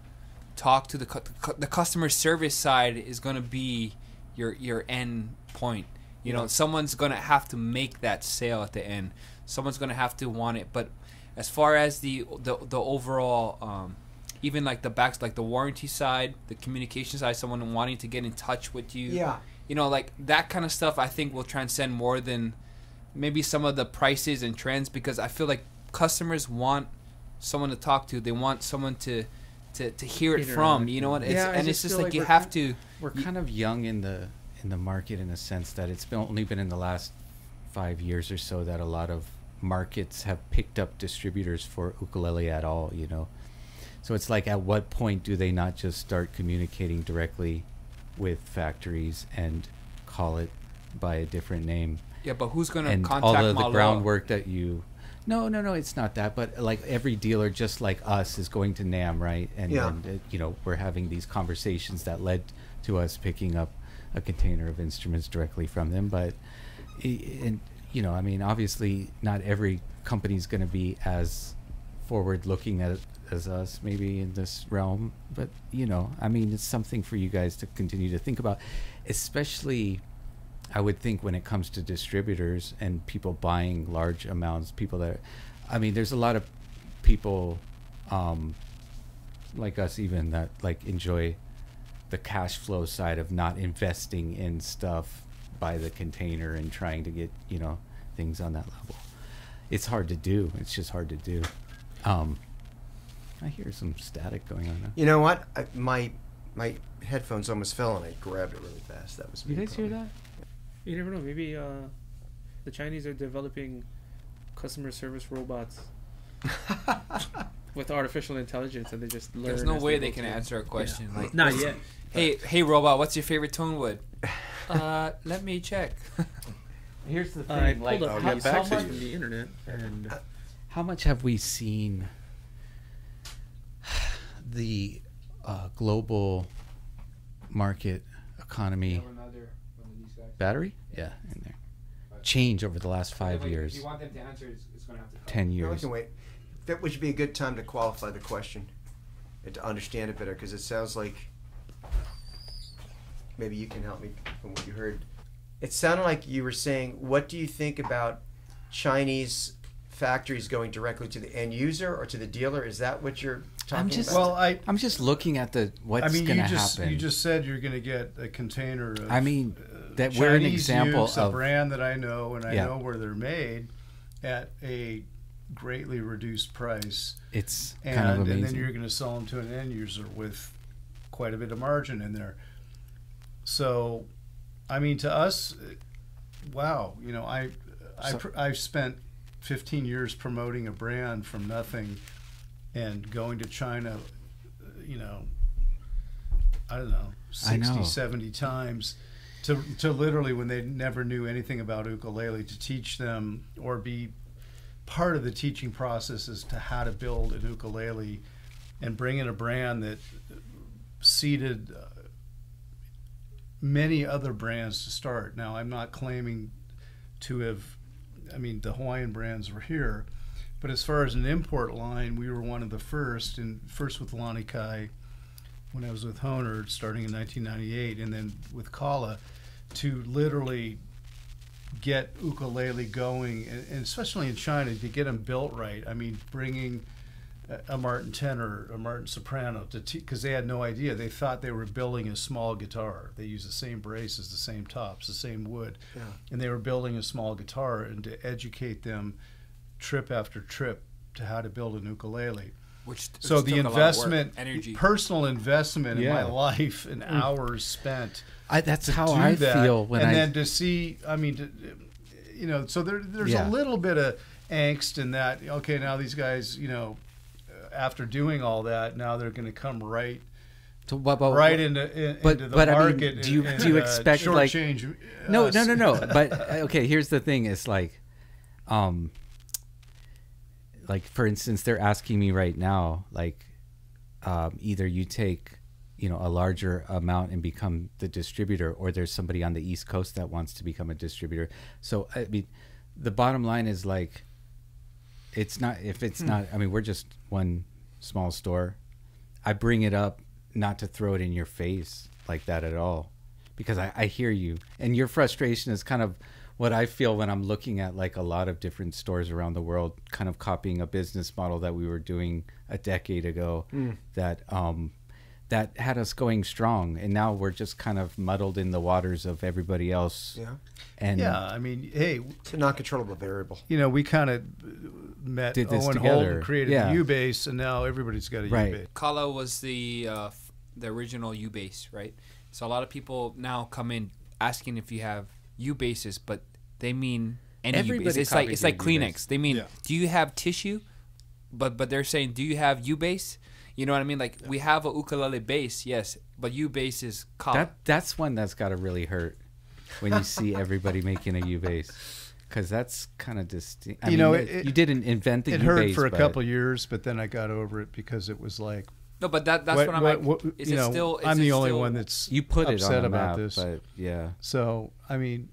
E: talk to the cu- the customer service side is gonna be your your end point. You know, someone's gonna have to make that sale at the end. someone's gonna have to want it. But as far as the the the overall, um, even like the backs, like the warranty side, the communication side, someone wanting to get in touch with you,
D: Yeah.
E: you know, like that kind of stuff, I think will transcend more than maybe some of the prices and trends because I feel like customers want someone to talk to. They want someone to to, to hear it from. You know what? It's,
B: Yeah,
E: and it's
B: just
E: just like,
B: like
E: you have
B: kind-
E: to.
B: We're
E: You-
B: kind of young in the in the market in a sense that it's been only been in the last five years or so that a lot of markets have picked up distributors for ukulele at all. You know, so it's like at what point do they not just start communicating directly with factories and call it by a different name?
E: Yeah, but who's gonna
B: and
E: contact
B: all of the
E: Malo?
B: groundwork that you no no no it's not that but like every dealer just like us is going to NAMM right and,
D: Yeah.
B: and uh, you know we're having these conversations that led to us picking up a container of instruments directly from them but and you know i mean obviously not every company is going to be as forward looking as as us maybe in this realm but you know i mean it's something for you guys to continue to think about especially I would think when it comes to distributors and people buying large amounts, people that, I mean, there's a lot of people, um, like us even that like enjoy the cash flow side of not investing in stuff by the container and trying to get you know things on that level. It's hard to do. It's just hard to do. Um, I hear some static going on. Now.
D: You know what? I, my my headphones almost fell and I grabbed it really fast. That was
B: You
D: me
B: guys hear that?
A: You never know. Maybe uh, the Chinese are developing customer service robots with artificial intelligence, and they just learn.
E: There's no way
A: go
E: they can
A: through.
E: answer a question. Like,
A: Not yet.
E: hey, hey, robot, what's your favorite tone wood? uh, let me check.
B: Here's the
A: I
B: thing.
A: pulled
B: like,
A: up
F: I'll
A: how,
F: get back
A: how
F: to
A: much
F: you.
A: from the internet, and
B: How much have we seen the uh, global market economy battery? Yeah, in there. Change over the last five years,
E: want them to answer, it's, it's gonna have to.
B: ten
D: No, we
B: years.
D: can wait. That would be a good time to qualify the question and to understand it better because it sounds like maybe you can help me from what you heard. It sounded like you were saying, what do you think about Chinese factories going directly to the end user or to the dealer? Is that what you're talking
B: just-
D: about?
C: Well, I
B: I'm just looking at the what's
C: I mean,
B: going
C: you
B: to
C: just
B: happen.
C: you just said you're going to get a container. Of,
B: I mean,
C: uh,
B: that we're an example
C: use, a brand that I know and I
B: Yeah.
C: know where they're made at a greatly reduced price,
B: it's
C: and,
B: kind of amazing.
C: and then you're going to sell them to an end user with quite a bit of margin in there. So, I mean, to us, wow, you know, I I
B: So-
C: I've spent 15 years promoting a brand from nothing, and going to China, you know, I don't know,
B: I
C: 60,
B: know.
C: 70 times. To, to literally when they never knew anything about ukulele to teach them or be part of the teaching process as to how to build an ukulele and bring in a brand that seeded uh, many other brands to start. Now, I'm not claiming to have, I mean, the Hawaiian brands were here, but as far as an import line, we were one of the first, and first with Lanikai when I was with Hohner starting in 1998, and then with Kala to literally get ukulele going, and, and especially in China to get them built right. I mean, bringing a- Martin tenor, a Martin soprano, to because they had no idea. They thought they were building a small guitar. They use the same braces, the same tops, the same wood,
D: Yeah.
C: and they were building a small guitar. And to educate them, trip after trip, to how to build an ukulele.
E: Which
C: So the
E: took a lot of work,
C: investment,
E: energy.
C: personal investment in my life, and hours spent
B: I, that's how I
C: that,
B: feel when
C: and
B: I.
C: then to see i mean to, you know so there, there's
B: Yeah.
C: a little bit of angst in that okay now these guys you know uh, after doing all that now they're going to come right
B: to, but, but,
C: right into in,
B: but-
C: into the
B: but I mean,
C: market
B: do you-
C: and,
B: do you
C: and, uh,
B: expect, like-
C: shortchange
B: no,
C: us.
B: no, no, no. But uh, okay, here's the thing: is like, um, like for instance, they're asking me right now, like, um, either you take, you know, a larger amount and become the distributor, or there's somebody on the East Coast that wants to become a distributor. So I mean, the bottom line is like, it's not if it's not. I mean, we're just one small store. I bring it up not to throw it in your face like that at all because I, I hear you and your frustration is kind of what I feel when I'm looking at like a lot of different stores around the world, kind of copying a business model that we were doing a decade ago, that um, that had us going strong, and now we're just kind of muddled in the waters of everybody else.
D: Yeah.
B: And
C: yeah, I mean, hey,
D: It's a non-controllable variable.
C: you know, we kind of met
B: Did this
C: Owen Holt
B: together.
C: and created
B: Yeah.
C: the U-Bass, and now everybody's got a
B: Right.
C: U-Bass.
E: Kala was the uh, f- the original U Bass, right? So a lot of people now come in asking if you have U Basses, but they mean any
B: Everybody
E: base. It's like it's like
B: your U-Bass.
E: Kleenex. They mean,
F: Yeah.
E: do you have tissue? But but they're saying, do you have U Bass? You know what I mean? Like we have a ukulele bass, yes, but U Bass is Kala.
B: that that's one that's got to really hurt when you see everybody making a U Bass. Because that's kind of distinct. I
C: You
B: mean,
C: know,
B: it-
C: it-
B: you didn't invent the
C: It
B: U
C: hurt
B: base
C: for a couple years, but then I got over it because it was like,
E: no, but that that's
C: what,
E: what, I'm
C: what-
E: like.
C: what-
E: is
C: you
E: it
C: know,
E: still? Is
C: I'm
E: it
C: the only
E: still-
C: one that's
B: You put it
C: upset
B: on
C: about
B: map,
C: this.
B: but yeah.
C: So I mean,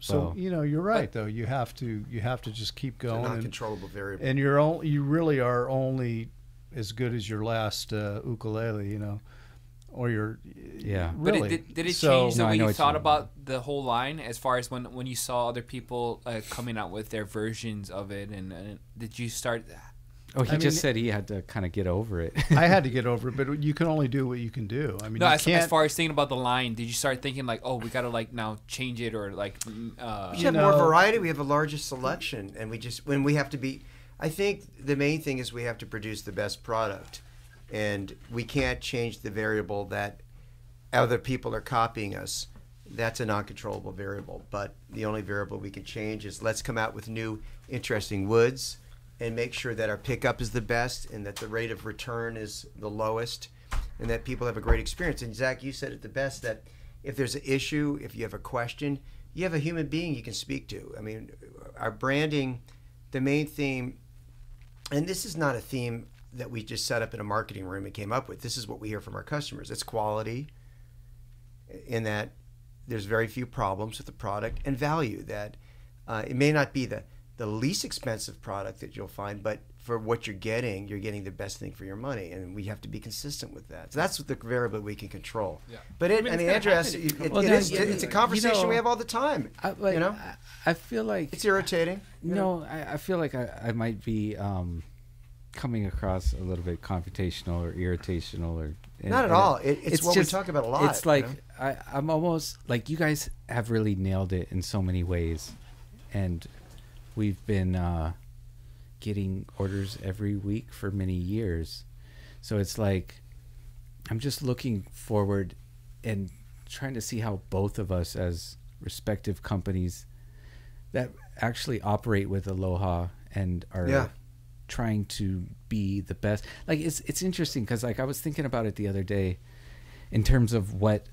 C: so
B: Well,
C: you know, you're right though. You have to you have to just keep
D: It's a
C: going, and,
D: non-controllable variable.
C: and you're only you really are only as good as your last uh, ukulele, you know, or your
B: Yeah.
E: But
C: Really.
E: it, did, did it
C: So-
E: change the
B: No,
E: way you thought
B: you
E: about the whole line as far as when when you saw other people uh, coming out with their versions of it, and, and did you start?
B: Oh, he
C: I
B: just
C: mean-
B: said he had to kind of get over it.
C: I had to get over it, but you can only do what you can do. I mean,
E: No,
C: you
E: as,
C: can't.
E: as far as thinking about the line, did you start thinking like, oh, we gotta like now change it or like, mm, uh,
D: We
C: You
D: have more variety. We have a larger selection, and we just when we have to be. I think the main thing is we have to produce the best product, and we can't change the variable that other people are copying us. That's a non-controllable variable. But the only variable we can change is let's come out with new, interesting woods, and make sure that our pickup is the best, and that the rate of return is the lowest, and that people have a great experience. And Zach, you said it the best that if there's an issue, if you have a question, you have a human being you can speak to. I mean, our branding, the main theme, and this is not a theme that we just set up in a marketing room and came up with. This is what we hear from our customers. It's quality, in that there's very few problems with the product, and value. That uh, it may not be the the least expensive product that you'll find, but for what you're getting, you're getting the best thing for your money, and we have to be consistent with that. So that's the variable we can control.
E: Yeah.
D: But it, I
A: I mean,
D: mean,
A: it's
D: Andrew,
A: gonna
D: asked-
A: happen if
D: it,
A: you
D: it,
B: Well,
D: it
B: now,
D: is,
B: you-
D: it's a
B: you
D: conversation
B: know,
D: we have all the time.
B: I, like,
D: you know,
B: I, I feel like
D: it's irritating. you know?
B: no, I, I feel like I, I might be um, coming across a little bit confrontational or irritational or and-
D: Not at all. It, it's, what
B: just-
D: we talk about a lot.
B: It's
D: you
B: like
D: know?
B: I, I'm almost like you guys have really nailed it in so many ways, and we've been uh, getting orders every week for many years. So it's like I'm just looking forward and trying to see how both of us, as respective companies that actually operate with Aloha and are
D: Yeah.
B: trying to be the best. Like it's it's interesting because like I was thinking about it the other day in terms of what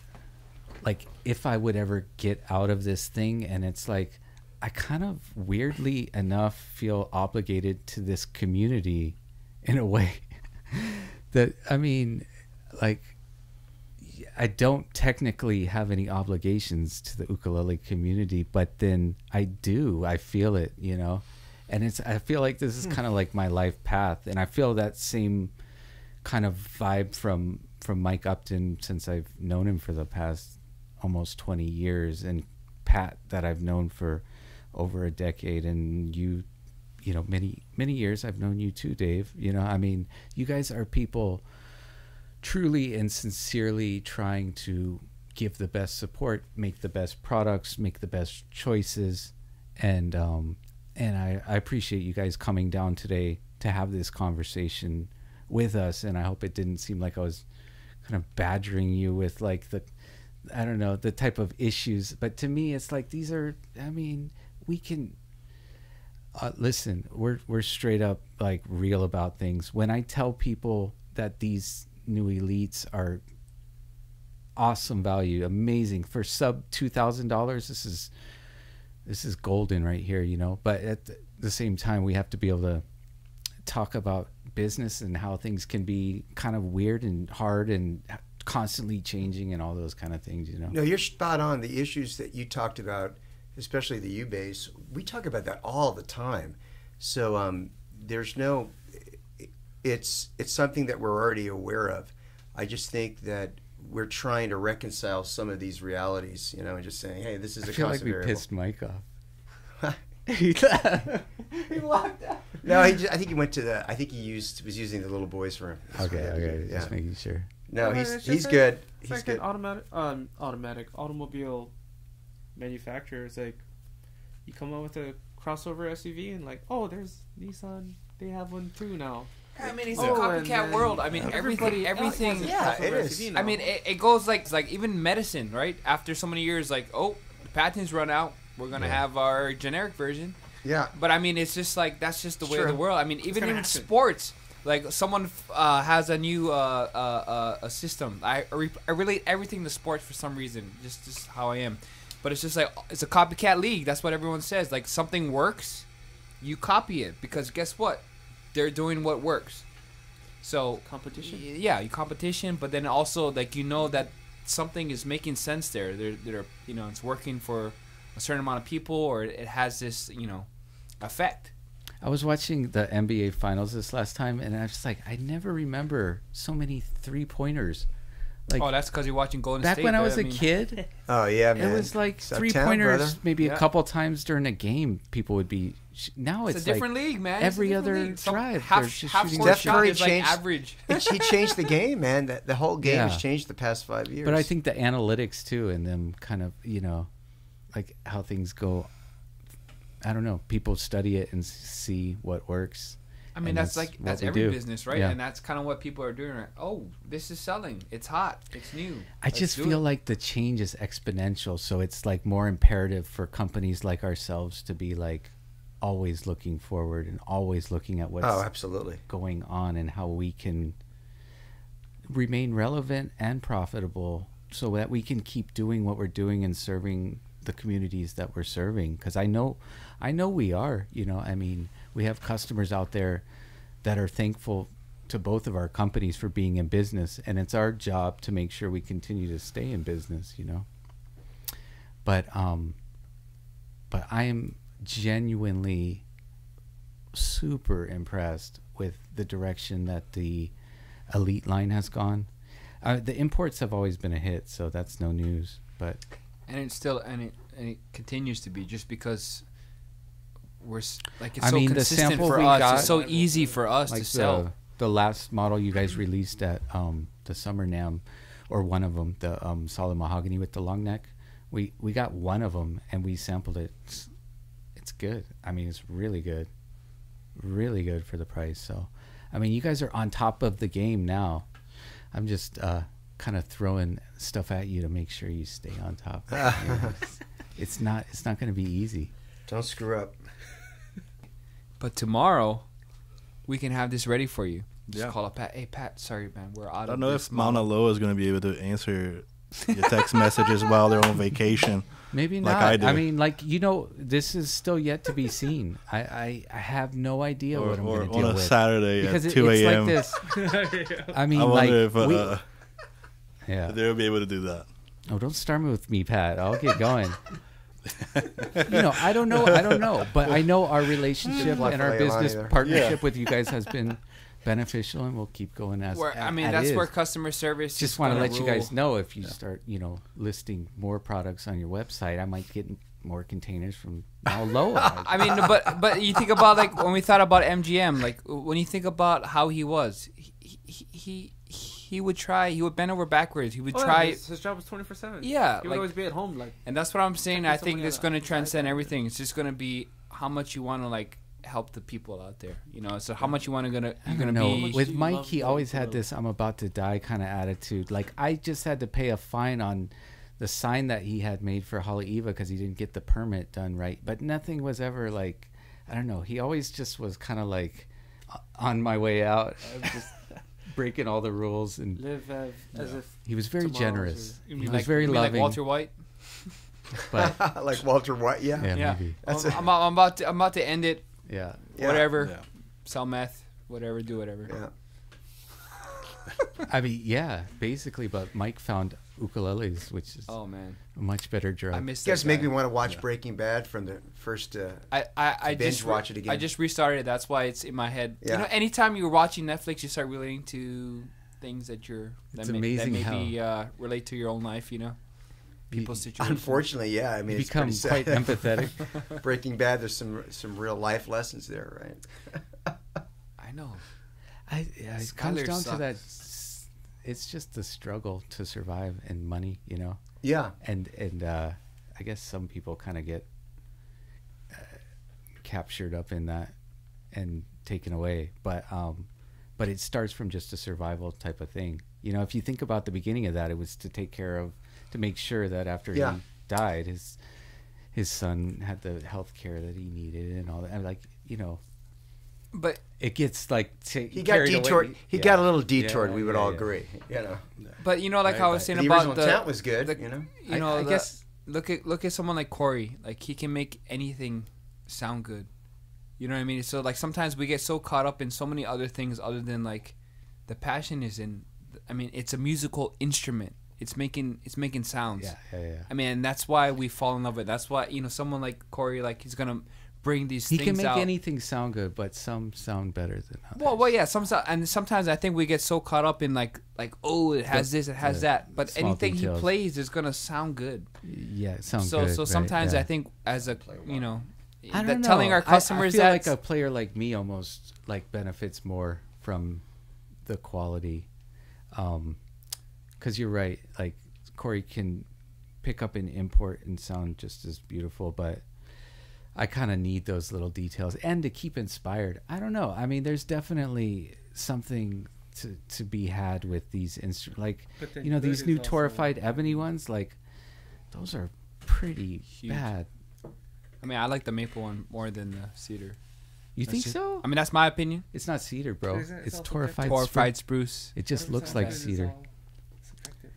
B: like if I would ever get out of this thing and it's like I kind of weirdly enough feel obligated to this community in a way that I mean like I don't technically have any obligations to the ukulele community, but then I do. I feel it, you know. And it's I feel like this is hmm. kind of like my life path and I feel that same kind of vibe from from Mike Upton since I've known him for the past almost 20 years and Pat that I've known for over a decade and you you know many many years I've known you too Dave. You know I mean you guys are people truly and sincerely trying to give the best support make the best products make the best choices. And um and I, I appreciate you guys coming down today to have this conversation with us. And I hope it didn't seem like I was kind of badgering you with like the I don't know the type of issues. But to me it's like these are I mean we can uh, listen we're we're straight up like real about things. When I tell people that these new elites are awesome value amazing for sub $2000 this is this is golden right here you know? But at the same time we have to be able to talk about business and how things can be kind of weird and hard and constantly changing and all those kind of things you know?
D: No, you're spot on. The issues that you talked about, especially the U Bass, we talk about that all the time. So um, there's no, it's it's something that we're already aware of. I just think that we're trying to reconcile some of these realities, you know, and just saying, hey, this is
B: I
D: a
B: feel like
D: constant
B: we
D: variable.
B: pissed Mike off he walked out.
D: No, he just, I think he went to the. I think he used was using the little boys room. That's
B: Okay,
D: what he
B: okay,
D: do,
B: just making sure.
D: No,
A: Yeah,
D: he's he's
A: like-
D: good.
A: It's
D: He's
A: like
D: good.
A: an automatic, um, automatic automobile manufacturer. It's like you come out with a crossover SUV and like, oh, there's Nissan. They have one too now.
E: I mean, it's
A: Oh,
E: a copycat
A: then
E: world. I mean,
A: everybody
E: everything,
A: else has
E: everything.
A: a
D: Yeah, it is.
A: SUV
E: I mean, it, it goes like like even medicine, right? After so many years, like oh, the patents run out. We're gonna
B: Yeah.
E: have our generic version.
D: Yeah.
E: But I mean, it's just like that's just the way of the world. I mean, even in
A: happen.
E: sports, like someone uh, has a new uh, uh, uh, a system. I, I re- I relate everything to sports for some reason. Just just how I am. But it's just like it's a copycat league. That's what everyone says. Like something works, you copy it because guess what? They're doing what works. So
A: competition.
E: yeah, you competition, but then also like you know that something is making sense there. They're, they're you know it's working for a certain amount of people, or it has this you know effect.
B: I was watching the NBA finals this last time, and I was just like, I never remember so many three pointers. Like
E: oh, that's because you're watching Golden
B: back
E: State.
B: Back when I was a
E: mean,
B: kid,
D: Oh yeah, man.
B: it was like
D: It's
B: three
D: town,
B: pointers,
D: brother.
B: maybe
E: Yeah.
B: a couple times during a game. People would be. Now
E: It's,
B: it's,
E: a different
B: like,
E: league, man.
B: Every other
E: league. Some-
B: drive,
E: half,
B: they're just
E: half
B: shooting
E: court
D: Steph
E: shot
D: Curry
E: is like
D: changed-
E: average.
D: He changed the game, man. That the whole game
B: Yeah.
D: has changed the past five years.
B: But I think the analytics too, and them kind of, you know, like how things go. I don't know. People study it and see what works.
E: I mean, that's,
B: that's
E: like that's every
B: do.
E: business, right?
B: Yeah.
E: And that's kind of what people are doing. Right? Oh, this is selling. It's hot. It's new.
B: I
E: Let's
B: just feel
E: it.
B: like the change is exponential, so it's like more imperative for companies like ourselves to be like always looking forward and always looking at what's
D: oh, absolutely.
B: going on and how we can remain relevant and profitable so that we can keep doing what we're doing and serving the communities that we're serving because I know I know we are you know I mean we have customers out there that are thankful to both of our companies for being in business and it's our job to make sure we continue to stay in business you know but um but I am genuinely super impressed with the direction that the elite line has gone. Uh, the imports have always been a hit, so that's no news. But
E: and it's still and it and it continues to be just because we're like it's
B: I
E: so
B: mean, the
E: consistent
B: sample
E: for
B: we
E: us.
B: got-
E: it's so easy for us
B: like
E: to sell.
B: the the last model you guys released at um, the Summer NAMM, or one of them, the um, solid mahogany with the long neck, we we got one of them and we sampled it. It's, it's good. I mean, it's really good, really good for the price. So, I mean, you guys are on top of the game now. I'm just uh, kind of throwing stuff at you to make sure you stay on top. You know, it's, it's not it's not going to be easy.
D: Don't screw up.
E: But tomorrow, we can have this ready for you. Just
F: Yeah.
E: call up Pat. Hey Pat, sorry man, we're out of I
F: don't know if Mauna
E: model."
F: Loa is going to be able to answer your text messages while they're on vacation.
B: Maybe
F: Like
B: not.
F: I do.
B: I mean, like you know, this is still yet to be seen. I I, I have no idea
F: Or,
B: what I'm going to
F: on a Saturday
B: because
F: at
B: it,
F: 2
B: it's
F: a.m.
B: like this. I mean,
F: I
B: like
F: if uh,
B: we,
F: uh,
B: yeah.
F: they'll be able to do that.
B: Oh, don't start me with me, Pat. I'll get going. You know, I don't know. I don't know, but I know our relationship and our business
D: there.
B: partnership with you guys has been beneficial, and we'll keep going as.
E: Where, I
B: a-
E: mean,
B: as
E: that's
B: is.
E: where customer service.
B: just want to
E: gonna
B: let you guys know if you start, you know, listing more products on your website, I might get more containers from Loa.
E: I mean, but but you think about like when we thought about MGM, like when you think about how he was, he he he, he would try, he would bend over backwards, he would
A: Oh, yeah,
E: try,
A: his, his job was twenty four seven.
E: Yeah,
A: he would
E: like-
A: always be at home. Like
E: and that's what I'm saying. I think
A: somebody
E: it's going to transcend everything. It's just going to be how much you want to like help the people out there. You know, so how much you want to gonna you're gonna
B: know.
E: be.
B: With Mike, he always had this "I'm about to die" kind of attitude. Like I just had to pay a fine on the sign that he had made for Hale'iwa because he didn't get the permit done right. But nothing was ever like, I don't know. He always just was kind of like on my way out, I'm just breaking all the rules, and
A: live as, as if
B: he was very generous. He was
E: like,
B: very
E: you mean like. Walter White.
B: but
D: like Walter White. Yeah.
B: yeah,
E: Yeah.
B: maybe.
D: That's
E: I'm. I'm, I'm about to I'm about to end it.
B: Yeah.
D: Yeah.
E: Whatever.
F: Yeah.
E: Sell meth. Whatever. Do whatever.
D: Yeah.
B: I mean, yeah, basically. But Mike found ukuleles, which is
E: Oh man,
B: a much better drug.
E: I missed.
D: You guys make
E: guy.
D: me want to watch Breaking Bad from the first. Uh,
E: I I, I
D: binge
E: just
D: watch it again.
E: I just restarted. it. That's why it's in my head.
D: Yeah.
E: You know, anytime you're watching Netflix, you start relating to things that you're that
B: It's
E: may,
B: amazing
E: that maybe uh, relate to your own life. You know. people's situation.
D: Unfortunately, yeah. I mean,
B: You
D: it's
B: become
D: pretty
B: quite empathetic.
D: Breaking Bad, there's some some real life lessons there, right?
E: I know.
B: I, yeah, it comes
E: Skyler
B: down to that. It's just the struggle to survive and money, you know.
D: Yeah,
B: and and uh, I guess some people kind of get uh, captured up in that and taken away. But um, but it starts from just a survival type of thing. You know, if you think about the beginning of that, it was to take care of, to make sure that after
D: Yeah.
B: he died, his his son had the health care that he needed and all that. And like you know,
E: But
B: it gets like ta-
D: he got
B: carried away.
D: detoured. He
B: Yeah.
D: got a little detoured.
B: Yeah,
D: we would
B: yeah,
D: all
B: yeah.
D: agree. You know,
E: but you know, like
B: Right,
E: I was
B: but
E: saying
D: the
E: about
D: original
E: the
D: intent was good.
E: the-
D: you know,
E: you
B: I-
E: know,
B: I
E: the-
B: guess-
E: look at look at someone like Corey. Like he can make anything sound good. You know what I mean? So like sometimes we get so caught up in so many other things other than like the passion is in. I mean, it's a musical instrument. It's making it's making sounds.
B: Yeah, yeah, yeah.
E: I mean, that's why we fall in love with. it. That's why you know someone like Corey, like he's gonna bring these
B: He
E: things
B: can make
E: out.
B: anything sound good, but some sound better than others.
E: Well, well, yeah. Some and sometimes I think we get so caught up in like like oh it has
B: The-
E: this, it has that, but anything
B: details.
E: he plays is gonna sound good.
B: yeah, it sounds
E: so
B: good.
E: so
B: right,
E: sometimes
B: yeah.
E: I think as a you know,
B: I don't
E: that
B: know.
E: telling our
B: I-
E: customers
B: I, feel
E: that
B: like a player like me almost like benefits more from the quality, um, because you're right. Like Corey can pick up an import and sound just as beautiful, but I kind of need those little details and to keep inspired. I don't know. I mean, there's definitely something to to be had with these instruments. Like you know these new
A: also-
B: torrefied ebony ones. Like those are pretty
E: Huge.
B: bad.
E: I mean I like the maple one more than the cedar.
B: You
E: That's
B: think
E: just-
B: so?
E: I mean that's my opinion.
B: It's not cedar, bro.
A: It- it's
B: It's
A: all
B: torrefied.
A: subjective.
E: Spruce.
B: It just looks like cedar.
A: all subjective.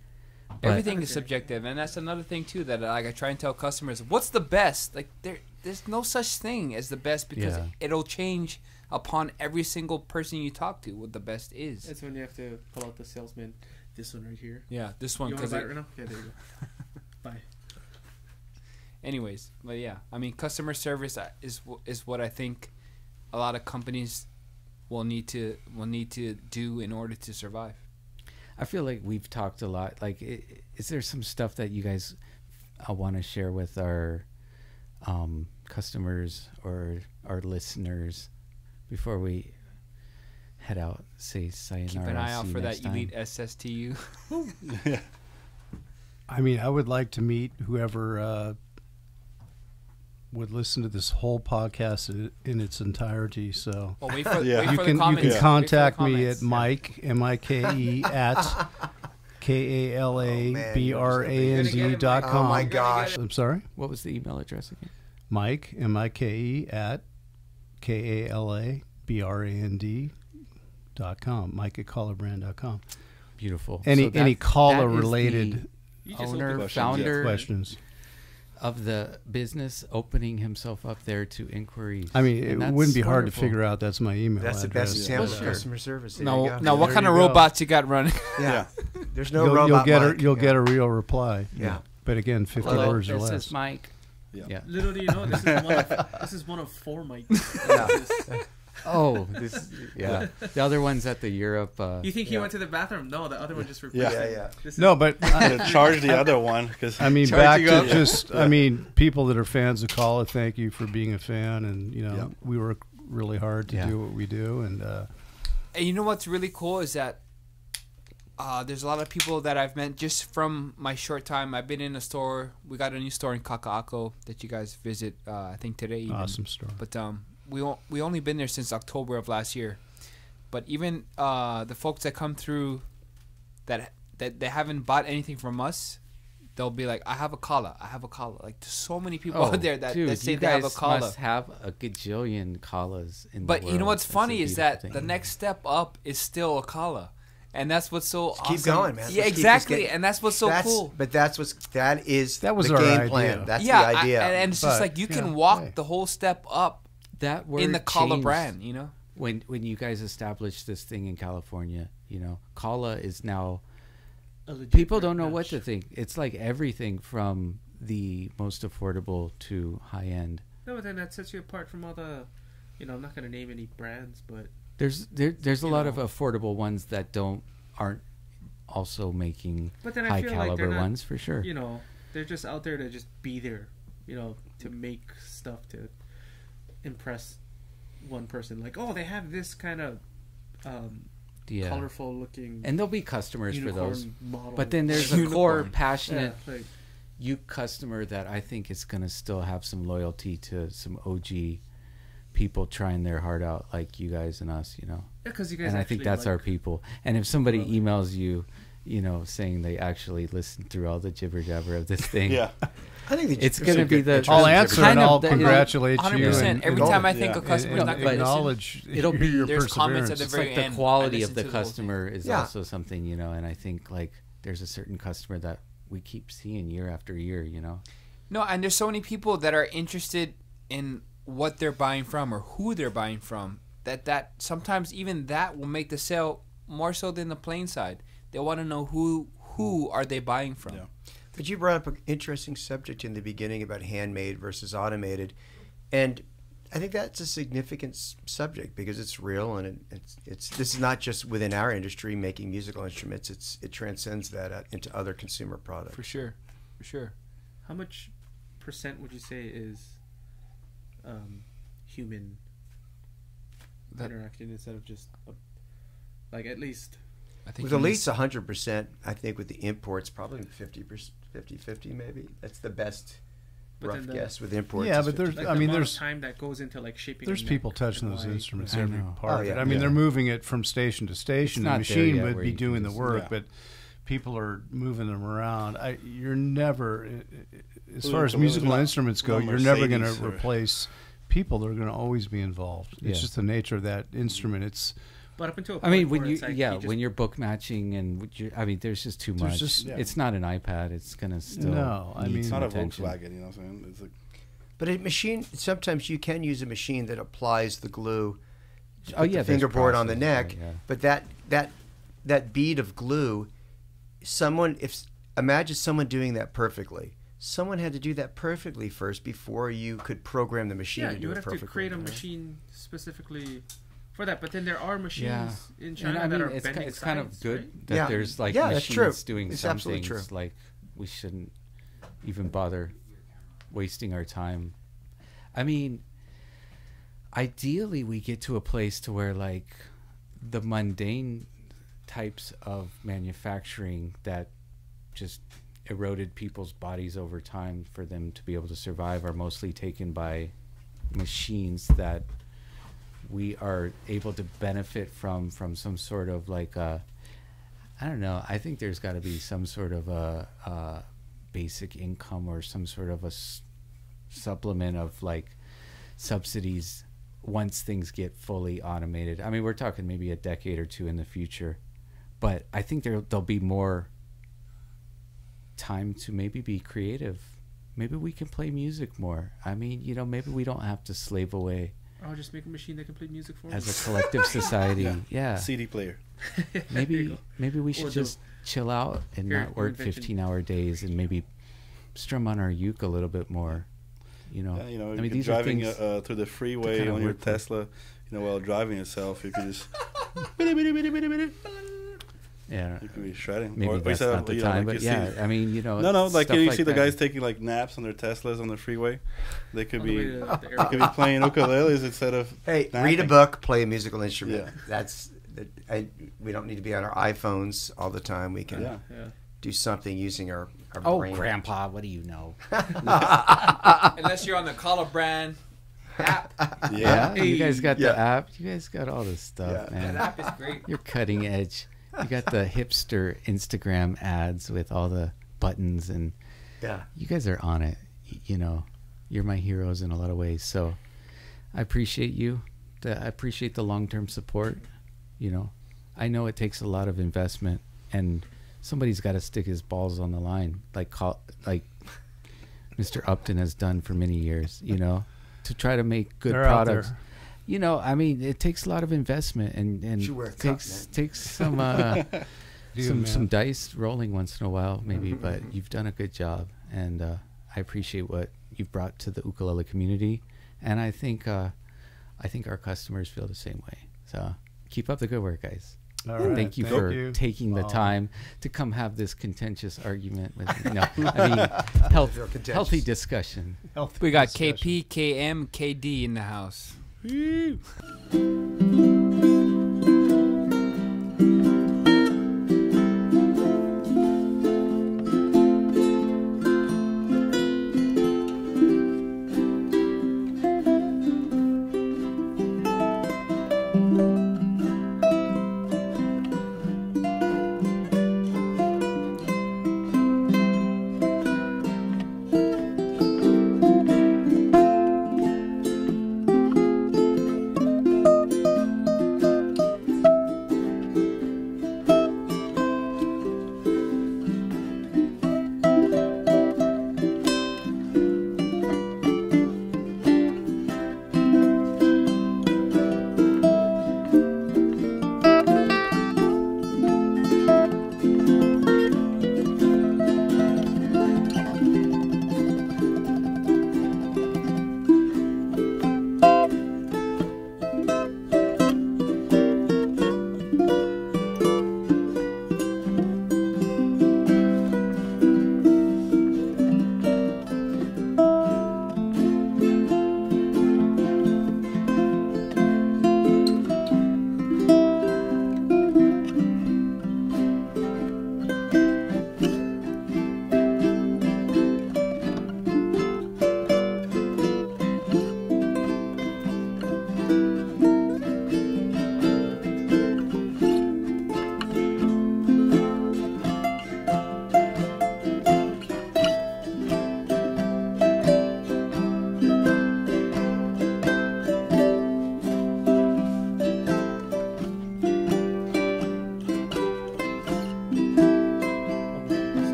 B: But-
E: Everything is subjective, and that's another thing too that like I try and tell customers, what's the best? Like there, there's no such thing as the best because
B: Yeah.
E: it'll change upon every single person you talk to what the best is.
A: That's when you have to pull out the salesman. This one right here.
E: yeah, this one
A: You want to buy it right now? Yeah, there you go. Bye.
E: anyways but yeah i mean customer service uh, is is what i think a lot of companies will need to will need to do in order to survive
B: I feel like we've talked a lot. Like, is there some stuff that you guys uh, want to share with our um, customers or our listeners before we head out? Say sayonara.
E: keep an eye out for that
B: time?
E: elite sstu
C: I mean, I would like to meet whoever uh, would listen to this whole podcast in its entirety. So
E: well wait for,
F: Yeah.
E: wait
C: you can
E: the comments
C: you
E: Wait
C: can
E: for the
C: contact me at Mike M I K E at K A L
D: Oh,
C: A
D: man,
C: B
D: you're
C: R
D: just
C: A N
A: gonna get
C: D
A: it,
C: dot com.
D: Oh my gosh.
C: I'm sorry,
B: What was the email address again?
C: Mike M I K E at K A L A B R A N D dot com. Mike at kalabrand dot com.
B: Beautiful.
C: Any
B: So that-
C: any
B: that
C: caller related
B: owner,
A: opened-
F: Questions,
B: founder
C: questions.
B: Of the business opening himself up there to inquiries.
C: I mean, it wouldn't be
B: that's
C: hard to figure out. That's my email.
D: That's the best example
B: Well,
D: of customer service. There you
E: no now what
C: There
E: kind
C: you
E: of
C: go.
E: robots you got running
D: Yeah. There's no
C: you'll,
D: robot.
C: you'll get a you'll
D: Yeah.
C: get a real reply.
D: Yeah.
C: But again, fifty
B: Hello,
C: words or
B: this
C: less.
B: is Mike.
F: Yeah.
B: Yeah.
A: Little do you know, this is one of this is one of four mics.
D: Yeah.
B: Oh, this. Yeah. the other one's at the Europe. Uh,
A: You think he
D: Yeah.
A: went to the bathroom? No, the other one just replaced
F: Yeah.
D: Yeah, yeah.
A: This is-
C: No, but I,
F: To charge the other one because
C: I mean, back to
B: up.
C: just I mean, people that are fans of Call It, thank you for being a fan, and you know,
F: Yeah.
C: we work really hard to
B: Yeah.
C: do what we do, and uh,
E: And you know what's really cool is that uh, there's a lot of people that I've met just from my short time. I've been in a store. We got a new store in Kaka'ako that you guys visit. Uh, I think today. Even.
C: awesome story.
E: But um, we we only been there since October of last year. But even uh, the folks that come through, that that they haven't bought anything from us, they'll be like, "I have a kala. I have a kala." Like there's so many people
B: oh,
E: out there that,
B: dude,
E: that say
B: you
E: they have a kala.
B: must have a gajillion Kalas in
E: But
B: the
E: you know what's
B: That's
E: funny is that
B: thing.
E: the next step up is still a kala, and that's what's so
D: Just keep
E: awesome.
D: going, man.
E: Yeah,
D: Let's
E: exactly,
D: getting-
E: and that's what's so
D: that's,
E: cool.
D: But that's what's that is
C: That was
D: the
C: our
D: game
C: idea.
D: plan. That's
E: yeah,
D: the
E: I-
D: idea.
E: and, and it's just like you
C: yeah,
E: can walk
C: hey.
E: the whole step up
B: that word
E: in the kala brand. You know,
B: when when you guys established this thing in California. You know, kala is now
A: a
B: people don't know
A: brand
B: what to think. It's like everything from the most affordable to high end.
A: No, but then that sets you apart from all the, you know, I'm not gonna name any brands, but
B: There's there, there's a lot
A: know.
B: of affordable ones that don't aren't also making
A: but then I
B: high
A: feel like
B: caliber
A: not,
B: ones for sure.
A: You know, they're just out there to just be there, you know, to make stuff to impress one person. Like, oh, they have this kind of um,
B: Yeah.
A: colorful looking
B: And there'll be customers for those.
A: model.
B: But then there's a core passionate
A: yeah, like,
B: you customer that I think is going to still have some loyalty to some OG people trying their heart out like you guys and us, you know.
A: yeah, because you guys.
B: And I think that's
A: like,
B: our people. And if somebody
A: Love
B: emails you, you know, saying they actually listened through all the jibber jabber of this thing,
F: Yeah.
D: I think the-
B: It's gonna be the-
C: I'll answer
B: Kind
C: and I'll
B: the- you
C: congratulate
E: Hundred
C: you.
E: percent.
C: and-
E: Every time I
F: Yeah.
E: think a
F: and-
E: customer's
C: and
E: not going to listen,
C: acknowledge
B: It'll be-
C: your
E: There's comments at the
B: it's
E: very
B: like the
E: end, I
B: quality of the
E: the
B: customer is
D: Yeah.
B: also something, you know. And I think like there's a certain customer that we keep seeing year after year, you know.
E: No, and there's so many people that are interested in what they're buying from or who they're buying from that that sometimes even that will make the sale more so than the plain side. They want to know who who are they buying from.
F: Yeah.
D: But you brought up an interesting subject in the beginning about handmade versus automated, and I think that's a significant s- subject because it's real and it, it's it's this is not just within our industry making musical instruments. It's it transcends that uh, into other consumer products.
E: For sure. For sure.
A: How much percent would you say is um, human
E: That-
A: interaction instead of just a, like at least
E: I think
D: With at
E: least
D: hundred percent. I think with the imports probably 50 50 maybe. That's the best
A: But
D: rough
A: the-
D: guess with imports.
C: Yeah, but there's-
A: like
C: I
A: the
C: mean, there's-
A: time that goes into like shaping.
C: There's people
A: neck
C: touching those instruments
B: I
C: every
B: know.
C: part
D: Oh,
C: of it.
D: yeah.
C: I mean,
F: Yeah.
C: they're moving it from station to station. The machine
B: yet
C: would be
B: you can
C: doing the work,
F: Yeah.
C: but people are moving them around. I, you're never, i- i- as
F: Well,
C: far as
F: well,
C: musical
F: not-
C: instruments go, you're never going to replace people. They're going to always be involved. It's
B: Yeah.
C: just the nature of that instrument. It's
A: But up until a
B: I mean, when you
A: it's like
B: yeah,
A: just-
B: when you're book matching and would you, I mean, there's just too
C: There's
B: much.
C: just-
F: Yeah.
B: It's not an iPad. It's gonna still
C: No, I mean-
F: It's
B: some
F: not a
B: attention.
F: Volkswagen, you know what I'm saying? It's like
D: But a machine, sometimes you can use a machine that applies the glue,
B: Oh yeah,
D: the fingerboard on the neck.
B: right, yeah.
D: But that that that bead of glue, someone if imagine someone doing that perfectly. Someone had to do that perfectly first before you could program the machine
A: yeah,
D: to
A: you
D: do
A: would
D: it
A: have to create a
D: you
A: machine specifically for that. But then there are machines
B: Yeah.
A: in
B: And
A: China
B: I mean,
A: that are
B: it's, ki-
A: bending
B: it's kind of good
A: right?
B: that
D: Yeah.
B: there's like
D: Yeah, that's
B: machines
D: true.
B: doing
D: It's
B: some things.
D: true.
B: Like we shouldn't even bother wasting our time. I mean, ideally, we get to a place to where like the mundane types of manufacturing that just eroded people's bodies over time for them to be able to survive are mostly taken by machines that we are able to benefit from from some sort of like uh I don't know. I think there's got to be some sort of a, a basic income or some sort of a s- supplement of like subsidies once things get fully automated. I mean, we're talking maybe a decade or two in the future, but I think there there'll be more time to maybe be creative. Maybe we can play music more. I mean, you know, maybe we don't have to slave away
A: I'll just make a machine that can play music for me.
B: as a collective society.
F: Yeah.
B: yeah.
F: CD player.
B: Maybe maybe we
A: Or
B: should
A: the-
B: just chill out and not work
A: invention.
B: 15 hour days and maybe strum on our uke a little bit more you know
F: Yeah, you know,
B: i mean
F: you're
B: these are
F: driving
B: things
F: uh, through the freeway on your
B: work with.
F: Tesla, you know, while driving yourself, you can just
B: yeah
F: you can be shredding.
B: maybe
F: Or- or
B: that's
F: instead
B: not the
F: you know,
B: time
F: like
B: but yeah
F: see-
B: i mean you know
F: No, no, like
B: stuff
F: you see the
B: that.
F: guys taking like naps on their Teslas on the freeway. They could
A: On the way
F: be
A: the
F: they could be playing ukuleles instead of
D: Hey, read a book, play a musical instrument.
F: Yeah.
D: That's that- I, we don't need to be on our iPhones all the time. We can
F: Yeah.
A: yeah.
D: do something using our, our
B: oh
D: brain.
B: grandpa what do you know
E: Unless you're on the Kala brand app.
F: Yeah.
B: you guys got
D: Yeah.
B: the app you guys got all this stuff
D: Yeah.
E: That app is great.
B: you're cutting edge you got the hipster instagram ads with all the buttons and
D: Yeah.
B: you guys are on it. You know, you're my heroes in a lot of ways. So I appreciate you. I appreciate the long term support. You know, I know it takes a lot of investment, and somebody's got to stick his balls on the line, like call, like Mr. Upton has done for many years. You know, to try to make good
C: They're
B: products.
C: There.
B: You know, I mean, it takes a lot of investment, and and
D: Should wear a cup,
B: takes
D: man.
B: takes some. Uh, some some dice rolling once in a while maybe but you've done a good job and uh, i appreciate what you've brought to the ukulele community and i think uh, i think our customers feel the same way so keep up the good work guys
C: All right,
B: Thank you
C: thank
B: for
C: you.
B: taking the
C: Aw.
B: time to come have this contentious argument with me. No, I mean, health, healthy discussion.
C: Healthy
E: We got
C: discussion.
E: KP, KM, KD in the house.
A: All